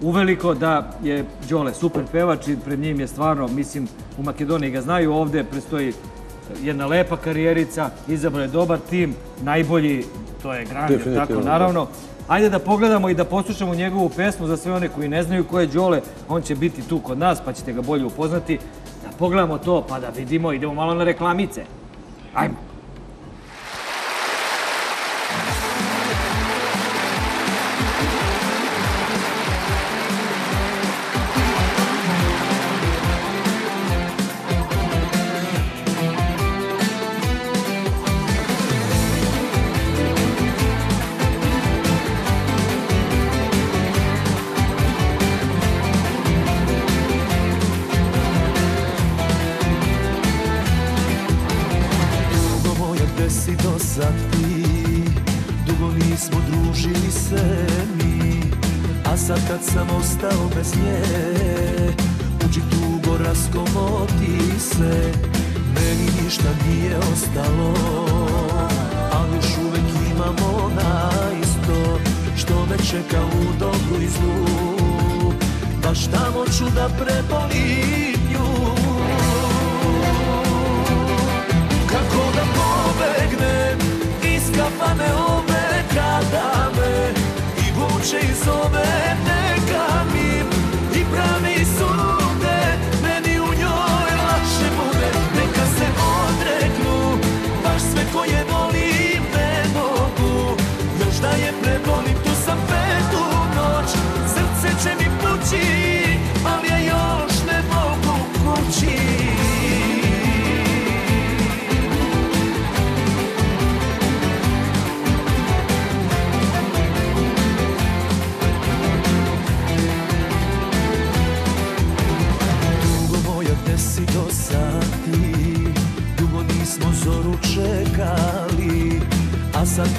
uveliko da je Đole super pevač i pred njim je stvarno, mislim, u Makedoniji ga znaju, ovde prestoji jedna lepa karijerica, izabrao je dobar tim, najbolji, to je Granger, tako naravno. Ajde da pogledamo i da poslušamo njegovu pesmu za sve one koji ne znaju ko je Đole. On će biti tu kod nas pa ćete ga bolje upoznati. Da pogledamo to pa da vidimo, idemo malo na reklamice. Ajmo.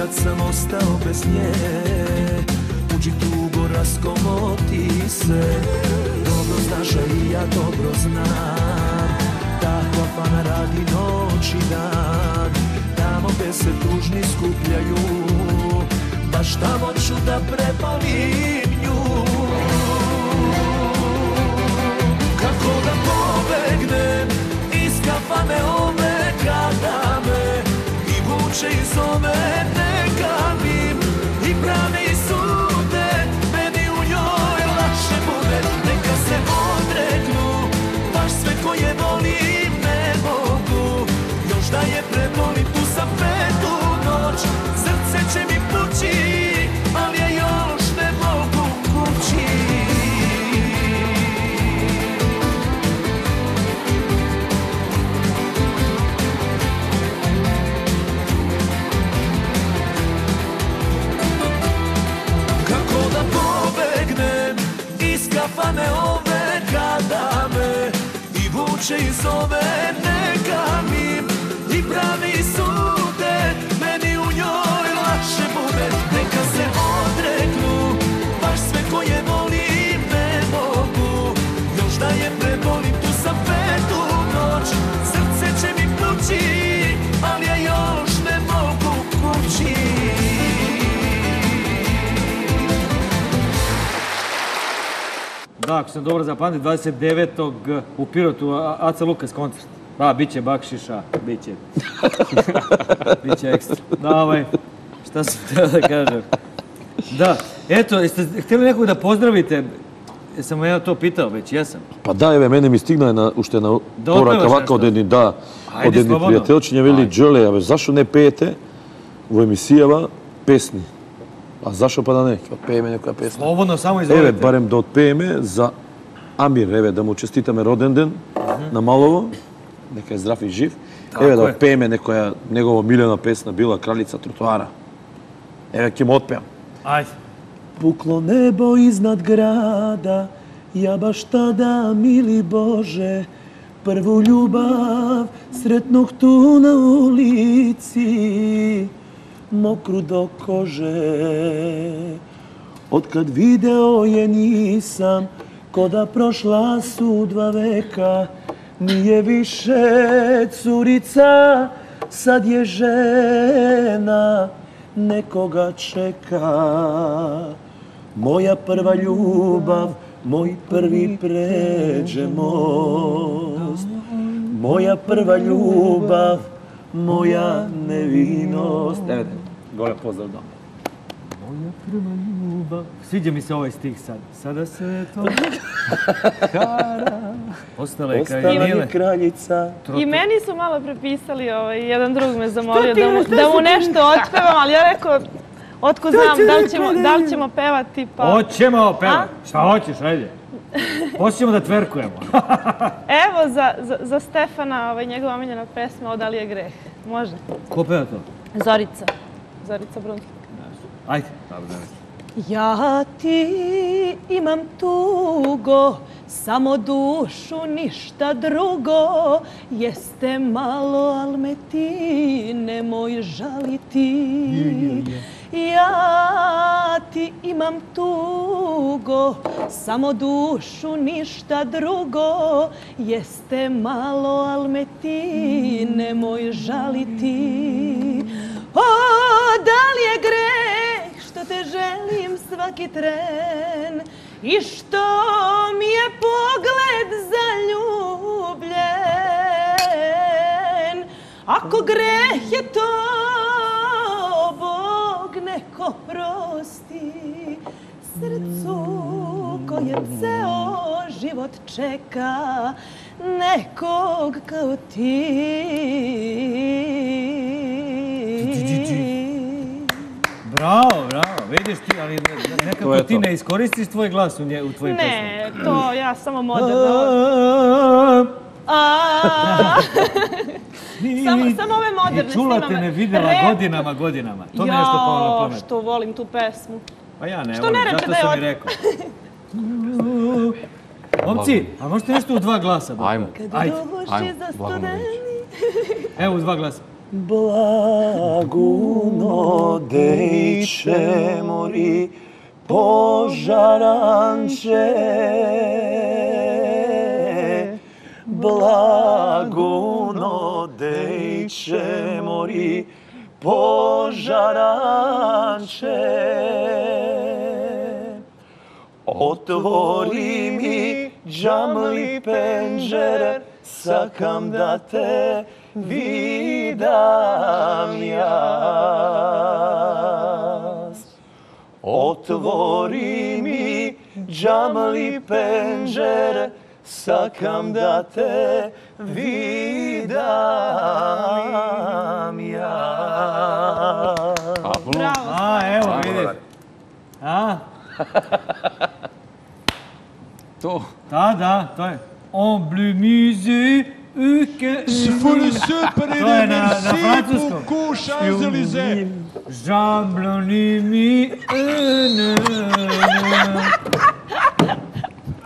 kad sam ostao bez nje Uđi tugo, raskomoti se. Dobro znaš, a i ja dobro znam Takva fana radi noć i dan. Tamo gde se tužni skupljaju Baš tamo ću da prepalim nju. Kako da pobegnem iz kafane ove kada me I vuče iz ove tu noć. Srce će mi je još ne Kako da pobegnem iz ove kada i vuče i zove Da, ako sam dobro zapamtio, 29. u Pirotu, Aca Lukas koncert. Da, bit će bakšiša, bit će. bit će ekstra. Da, ovaj, šta sam htio da kažem? Da, eto, jeste htjeli nekog da pozdravite? Jesam ja to pitao već, jesam. Pa da, evo, mene mi stigne na, ušte na ovako od jedni, da, od jedni prijateljčinja veli, a zašto ne pijete u emisijama pesni? А зашо па да не? Ке отпееме некоја песна. Слободно само изволите. Еве, барем да отпееме за Амир, еве, да му честитаме роден ден mm -hmm. на Малово. Нека е здрав и жив. Так, еве, да отпееме некоја негова милена песна, била Кралица тротуара“. Еве, ќе му отпеам. Ајде. Пукло небо изнад града, ја баш тада, мили Боже, прву љубав сретнох ту на улици. Mokru do kože. Otkad video je nisam, ko da prošla su dva veka, nije više curica, sad je žena, nekoga čeka. Moja prva ljubav, moj prvi pređe most. Moja prva ljubav, moja nevinost. Gore pozdrav doma. Moja prva ljubav. Sviđa mi se ovaj stih sad. Sada se to... Kara. Ostala je kraljica. I meni su malo prepisali, ovaj, jedan drug me zamolio da mu, da mu nešto otpevam, ali ja rekao, otko znam, da li ćemo, da li ćemo pevati, pa... Hoćemo pevaj. A? Šta hoćeš, ajde. Hoćemo da tverkujemo. Evo, za, za, za Stefana, ovaj, njegova omiljena pesma, o da li je greh. Može. Ko peva to? Zorica. Zorica Brunke. Ajde. Ja ti imam tugo, samo dušu, ništa drugo. Jeste malo, al me ti nemoj žaliti. Ja ti imam tugo, samo dušu, ništa drugo. Jeste malo, al me ti nemoj žaliti. O, da li je greh što te želim svaki tren i što mi je pogled zaljubljen. Ako greh je to, Bog neko prosti srcu koje ceo život čeka nekog kao ti. Bravo, bravo. Vidiš ti, ali To nekako ti ne iskoristiš tvoj glas u, nje, u tvojim pesmama. Ne, to ja samo moderno. Samo, samo ove moderne I čula snimam. te ne videla Rap. godinama, godinama. To mi je nešto palo na Jao, pamet. što volim tu pesmu. Pa ja ne Što volim, ne zato sam od- i rekao. Momci, a možete nešto u dva glasa? Ajmo. Ajde, ajmo, me studeni. evo u dva glasa. Blaguno dejče mori požaranče Blaguno dejče mori požaranče Otvori mi džamli penđere, sakam da te vidam jas. Otvori mi džamali penđere, sakam da te vidam jas. A, evo, vidiš. A? To. Da, da, to je. En bleu musée, uke... Fully super To je na, na merci francuskom. beaucoup, Champs-Élysées. Jean Blanimi,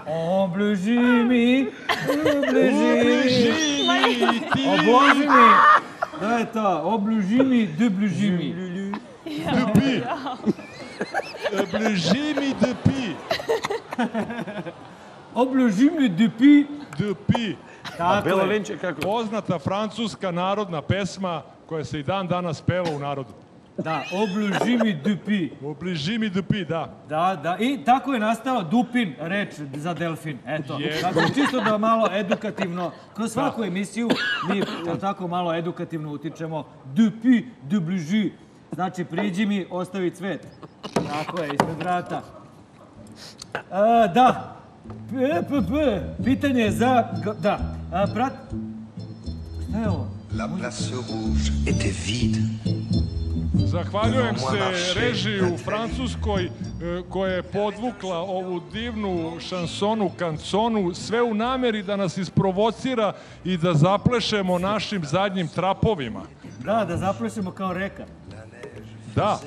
En bleu jimi, Obloži mi. Da je to, obluži mi, dubluži mi. Dupi. Obluži mi dupi. Obluži mi dupi. Dupi. Tako kako? Poznata francuska narodna pesma koja se i dan danas peva u narodu. Da, obluži mi dupi. Obluži mi dupi, da. Da, da. I tako je nastao Dupin, reč za delfin. Eto, tako čisto da malo edukativno, kroz svaku emisiju mi tako malo edukativno utičemo. Dupi, dubluži. Znači, priđi mi, ostavi cvet. Tako je, ispred vrata. A, da. P, p, p. Pitanje za... Da. A, prat... Šta je ovo? La place rouge était vide. Zahvaljujem se naše režiji u Francuskoj e, koja je podvukla ovu divnu šansonu, kanconu, sve u nameri da nas isprovocira i da zaplešemo našim zadnjim trapovima. Da, da zaplešemo kao reka. Da.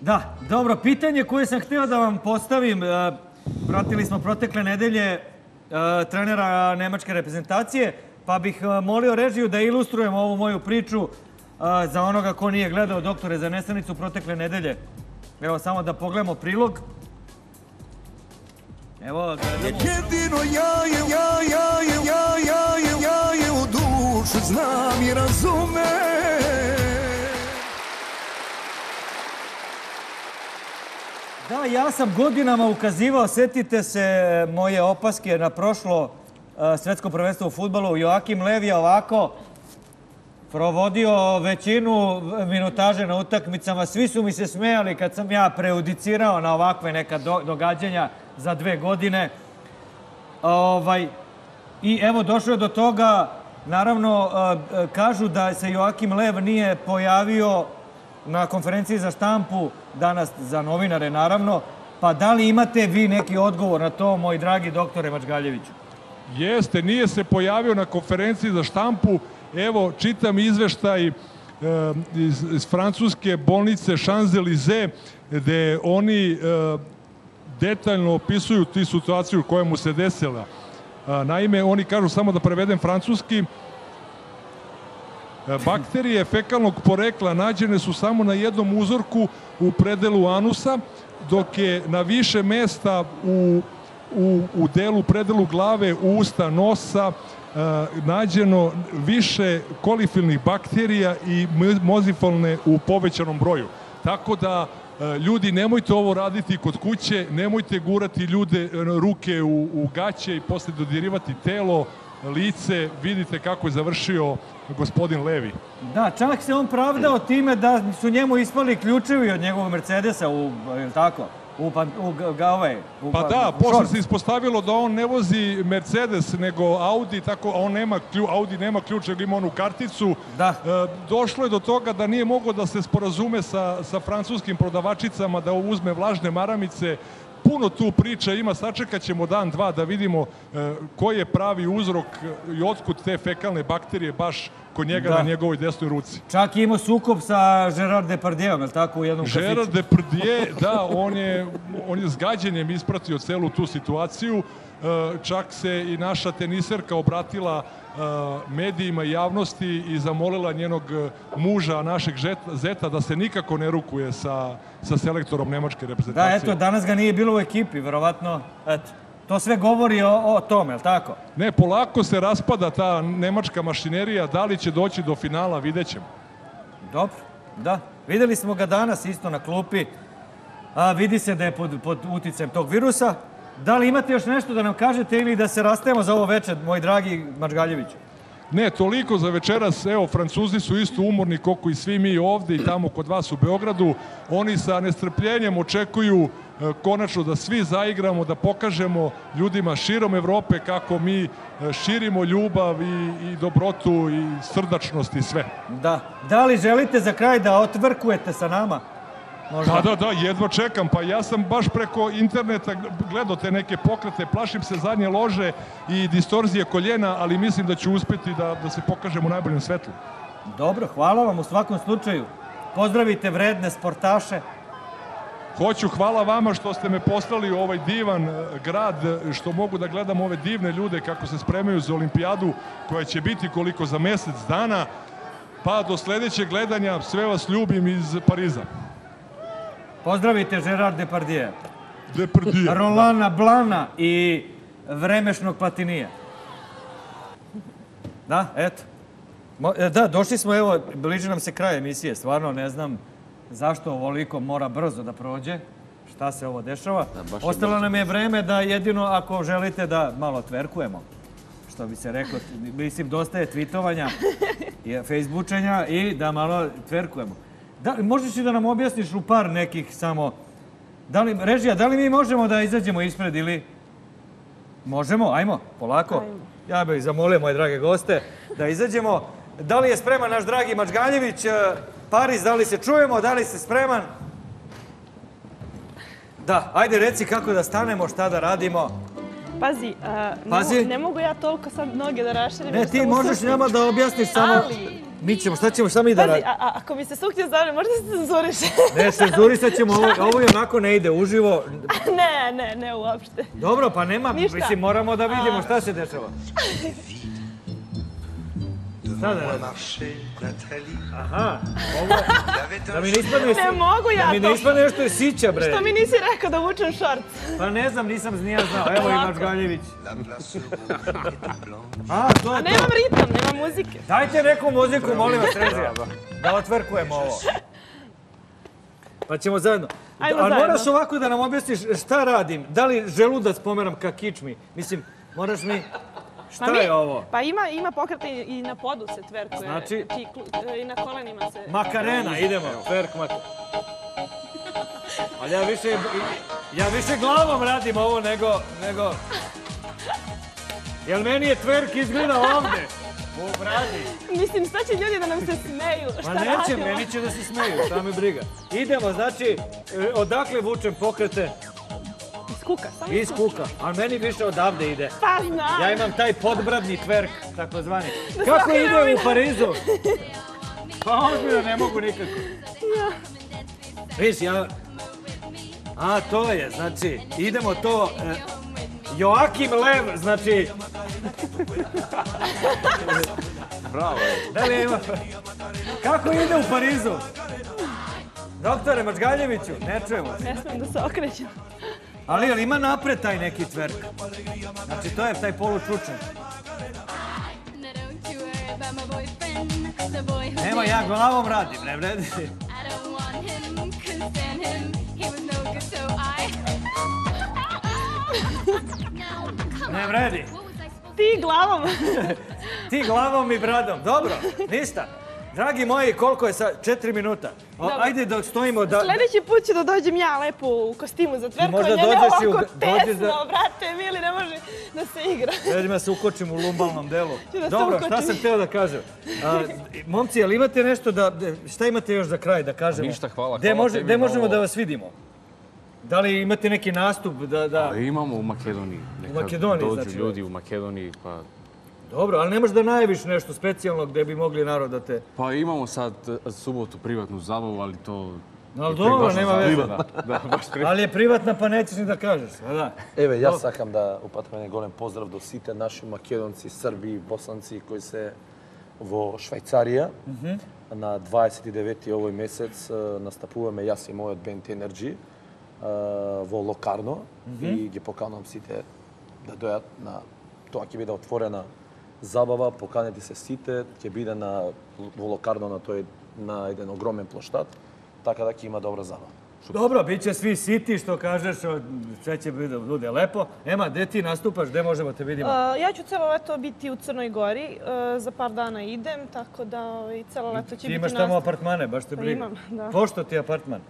Da, dobro, pitanje koje sam htio da vam postavim, e, pratili smo protekle nedelje e, trenera nemačke reprezentacije, pa bih e, molio režiju da ilustrujem ovu moju priču e, za onoga ko nije gledao doktore za nesanicu protekle nedelje. Evo, samo da pogledamo prilog. Evo, gledamo. Jedino ja je, u dušu znam i razumem. Da, ja sam godinama ukazivao, setite se moje opaske na prošlo e, svetsko prvenstvo u futbalu. Joakim Lev je ovako provodio većinu minutaže na utakmicama. Svi su mi se smejali kad sam ja prejudicirao na ovakve neka do- događanja za dve godine. Ovaj, I evo, došlo je do toga, naravno, e, e, kažu da se Joakim Lev nije pojavio na konferenciji za štampu danas za novinare, naravno. Pa da li imate vi neki odgovor na to, moj dragi doktore Mačgaljeviću? Jeste, nije se pojavio na konferenciji za štampu. Evo, čitam izveštaj e, iz, francuske bolnice Champs-Élysées, gde oni e, detaljno opisuju ti situaciju koja mu se desila. A, naime, oni kažu, samo da prevedem francuski, E, Bakterije fekalnog porekla nađene su samo na jednom uzorku u predelu anusa, dok je na više mesta u, u, u delu, predelu glave, usta, nosa, e, nađeno više kolifilnih bakterija i mozifalne u povećanom broju. Tako da e, ljudi nemojte ovo raditi kod kuće, nemojte gurati ljude e, ruke u, u gaće i posle dodirivati telo, lice, vidite kako je završio gospodin Levi. Da, čak se on pravdao time da su njemu ispali ključevi od njegovog Mercedesa u, je li tako? U, pan, u, ovaj, u, Pa da, u posle se ispostavilo da on ne vozi Mercedes, nego Audi, tako on nema klju, Audi nema ključ, nego ima onu karticu. Da. E, došlo je do toga da nije mogao da se sporazume sa, sa francuskim prodavačicama da uzme vlažne maramice. Puno tu priča ima, sačekat ćemo dan, dva da vidimo e, koji je pravi uzrok i otkud te fekalne bakterije baš kod njega Da. na njegovoj desnoj ruci. Čak je imao sukob sa Gerard Depardieuom, je li tako, u jednom Gerard kafiću? Depardieu, da, on je, on je s gađenjem ispratio celu tu situaciju. E, Čak se i naša teniserka obratila e, medijima i javnosti i zamolila njenog e, muža, našeg zeta, da se nikako ne rukuje sa, sa selektorom nemačke Da, reprezentacije. eto, danas ga nije bilo u ekipi, verovatno, eto. To sve govori o, o tome, je li tako? Ne, polako se raspada ta nemačka mašinerija, da li će doći do finala, vidjet ćemo. Dobro, da. Videli smo ga danas isto na klupi. A, vidi se da je pod, pod uticajem tog virusa. Da li imate još nešto da nam kažete ili da se rastajemo za ovo večer, moj dragi Mačgaljeviću? Ne, toliko za večeras. Evo, Francuzi su isto umorni koliko i svi mi ovde i tamo kod vas u Beogradu. Oni sa nestrpljenjem očekuju e, konačno da svi zaigramo, da pokažemo ljudima širom Evrope kako mi e, širimo ljubav i, i dobrotu i srdačnost i sve. Da. Da li želite za kraj da otvrkujete sa nama? Da, da, da, jedva čekam. Pa ja sam baš preko interneta gledao te neke pokrete, plašim se zadnje lože i distorzije koljena, ali mislim da ću uspeti da, da se pokažem u najboljem svetlu. Dobro, hvala vam u svakom slučaju. Pozdravite vredne sportaše. Hoću, hvala vama što ste me poslali u ovaj divan e, grad, što mogu da gledam ove divne ljude kako se spremaju za olimpijadu koja će biti koliko za mesec dana. Pa do sledećeg gledanja sve vas ljubim iz Pariza. Pozdravite Gerard Depardieu. Depardieu. Rolana Blana i vremešnog Platinija. Da, eto. Mo- e, Da, došli smo, evo, bliži nam se kraj emisije. Stvarno ne znam zašto ovoliko mora brzo da prođe. Šta se ovo dešava? Ostalo nam je vreme da jedino ako želite da malo tverkujemo. Što bi se reklo, mislim, dosta je tweetovanja, i faceboočenja i da malo tverkujemo. Da, li- možeš li da nam objasniš u par nekih samo... Da li, režija, da li mi možemo da izađemo ispred ili... Možemo, ajmo, polako. Ja bih zamolio moje drage goste da izađemo. Da li je spreman naš dragi Mačgaljević? E, Paris, da li se čujemo? Da li si spreman? Da, ajde reci kako da stanemo, šta da radimo. Pazi, a, ne, Pazi. mo- ne mogu ja toliko sad noge da raširim. Ne, ti možeš nama da objasniš samo... Ali, Mi ćemo, šta ćemo, šta mi da radimo? ako mi se suknja zavre, možda se cenzuriše. Ne, cenzurisat ćemo, ovo, ovo i onako ne ide uživo. ne, ne, ne uopšte. Dobro, pa nema, Ništa. mislim, moramo da vidimo šta se dešava. Šta da radimo? Aha, ovo... Da mi ne ispadne... Ne mogu ja Da mi ne to. ispadne nešto je sića, bre. Što mi nisi rekao da vučem šort? Pa ne znam, nisam ni ja znao. Evo imaš Galjević. A, to A je to. nemam ritam, nemam muzike. Dajte neku muziku, molim vas, režija. Da otvrkujemo ovo. Pa ćemo zajedno. Ajmo Ali zajedno. moraš ovako da nam objasniš šta radim. Da li želudac pomeram ka kičmi? Mislim, moraš mi... Šta Pa mi- je ovo? Pa ima, ima pokreta i, i na podu se tverkuje. Znači? E, I na kolenima se... Makarena, idemo. Tverk mak... Ali ja više, ja više glavom radim ovo nego, nego... Jel meni je tverk izgleda ovde? U bradi. Mislim, šta će ljudi da nam se smeju? Šta Ma neće, radimo? meni će da se smeju, šta me briga. Idemo, znači, e, odakle vučem pokrete? Kuka, samo Iz kuka, ali meni više odavde ide. Pa znam. Ja imam taj podbradni tverk, takozvani. Da Kako ide u Parizu? Pa ozbiljno, ne mogu nikako. Viš, ja... A, to je, znači, idemo to... E, Joakim Lev, znači... Bravo. Da li ima... Kako ide u Parizu? Doktore Mačgaljeviću, ne čujemo. se. Ne smijem da se okrećem. Ali jel ima napred taj neki tverk? Znači, to je taj polučučan. Nema, ja glavom radim, ne vredi. Ne vredi. Ti glavom. Ti glavom i bradom. Dobro, ništa. Dragi moji, koliko je sad? Četiri minuta. O, ajde dok stojimo da... Sljedeći put ću da dođem ja lepo u kostimu za tverkovanje. možda ne u- ovako dođeš tesno, da- brate, Mili, ne može da se igra. Želim da se ukočim u lumbalnom delu. Da Dobro, šta sam hteo da kažem? A, momci, jel imate nešto da... Šta imate još za kraj da kažemo? Ništa, hvala, Gde, može, možemo ovo. da vas vidimo? Da li imate neki nastup da... da... A imamo u Makedoniji. Neka Makedoniji, dođu znači. ljudi u Makedoniji, pa... Добро, али не можеш да најавиш нешто специјално каде би могли народ да те... Па имамо сад суботу приватну забава, али то Но no, добро, нема веќе. Да, да. Али е приватна, па не ни да кажеш. Да. Еве, јас сакам да упатам еден голем поздрав до сите наши македонци, срби, Босанци кои се во Швајцарија. Mm -hmm. На 29-ти овој месец настапуваме јас и мојот бенд Energy во Локарно mm -hmm. и ги поканувам сите да дојат на тоа ќе биде отворена забава, поканете се сите, ќе биде на во Локарно на тој на еден огромен плоштад, така да ќе има добра забава. Dobro, bit će svi siti, što kažeš, o, sve će bude, bude lepo. Ema, gde ti nastupaš, gde možemo te vidimo? Uh, ja ću celo leto biti u Crnoj Gori, uh, za par dana idem, tako da ovaj, celo leto će Ti biti imaš tamo nastup. apartmane, baš te Pa briga. imam, da. Pošto ti je apartman?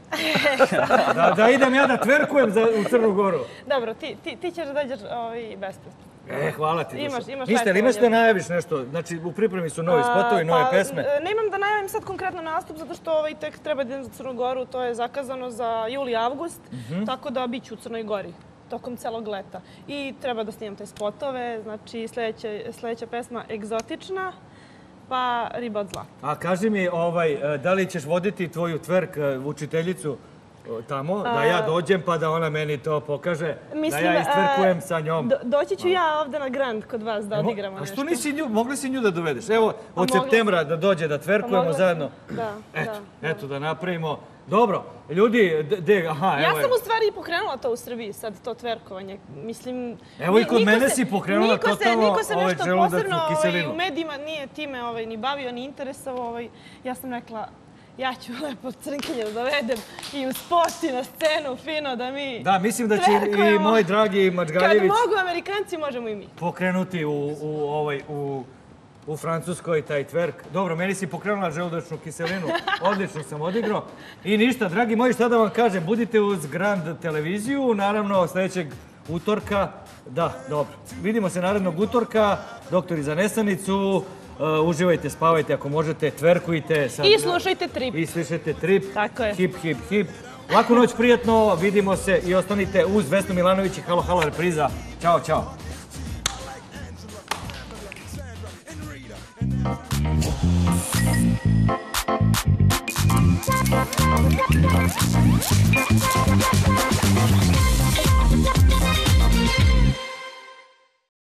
da, da idem ja da tverkujem za, u Crnu Goru. Dobro, ti, ti, ti ćeš da dođeš ovaj, besplatno. E, hvala ti. Imaš- imaš ali letovanje. imaš da najaviš nešto? Znači, u pripremi su novi spotovi, nove pa, pesme. e, Nemam da najavim sad konkretno nastup, zato što ovaj tek treba da idem za Crnu Goru, to je zakazano za juli i avgust, Mhm. tako da bit ću u Crnoj Gori tokom celog leta. I treba da snimam te spotove, znači sledeća, sledeća pesma egzotična, pa riba od zlata. A kaži mi, ovaj, e, da li ćeš voditi tvoju tverk e, učiteljicu tamo, da A- ja dođem pa da ona meni to pokaže, Mislim, da ja istverkujem e, sa njom. Do, doći ću ja ovde na Grand kod vas da odigramo A nešto. što nisi nju, mogli si nju da dovedeš? Evo, od mogla septembra da dođe da Pa tverkujemo sam. zajedno. Da, Eto, da. eto, da napravimo. Dobro, ljudi, de, de- aha, Ja evo je. sam u stvari i pokrenula to u Srbiji, sad to tverkovanje. Mislim... Evo i kod niko mene se- si pokrenula niko se, Niko se ovaj nešto posebno ovaj, u medijima nije time ovaj, ni bavio, ni interesovao. Ovaj. Ja sam rekla, ja ću lepo crnkinje dovedem i u spot i na scenu, fino da mi Da, mislim da će i moj dragi Kad Mačgaljević mogu Amerikanci, možemo i mi. pokrenuti u, u, ovaj, u, u Francuskoj taj tverk. Dobro, meni si pokrenula želudačnu kiselinu. Odlično sam odigrao. I ništa, dragi moji, šta da vam kažem, budite uz Grand televiziju, naravno sljedećeg utorka. Da, dobro. Vidimo se narednog utorka. Doktori za nesanicu. Uh, uživajte, spavajte ako možete, tverkujte. Sad, I slušajte trip. I slušajte trip. Tako je. Hip, hip, hip. Laku noć, prijatno, vidimo se i ostanite uz Vesnu Milanović i Halo Halo repriza. Ćao, čao.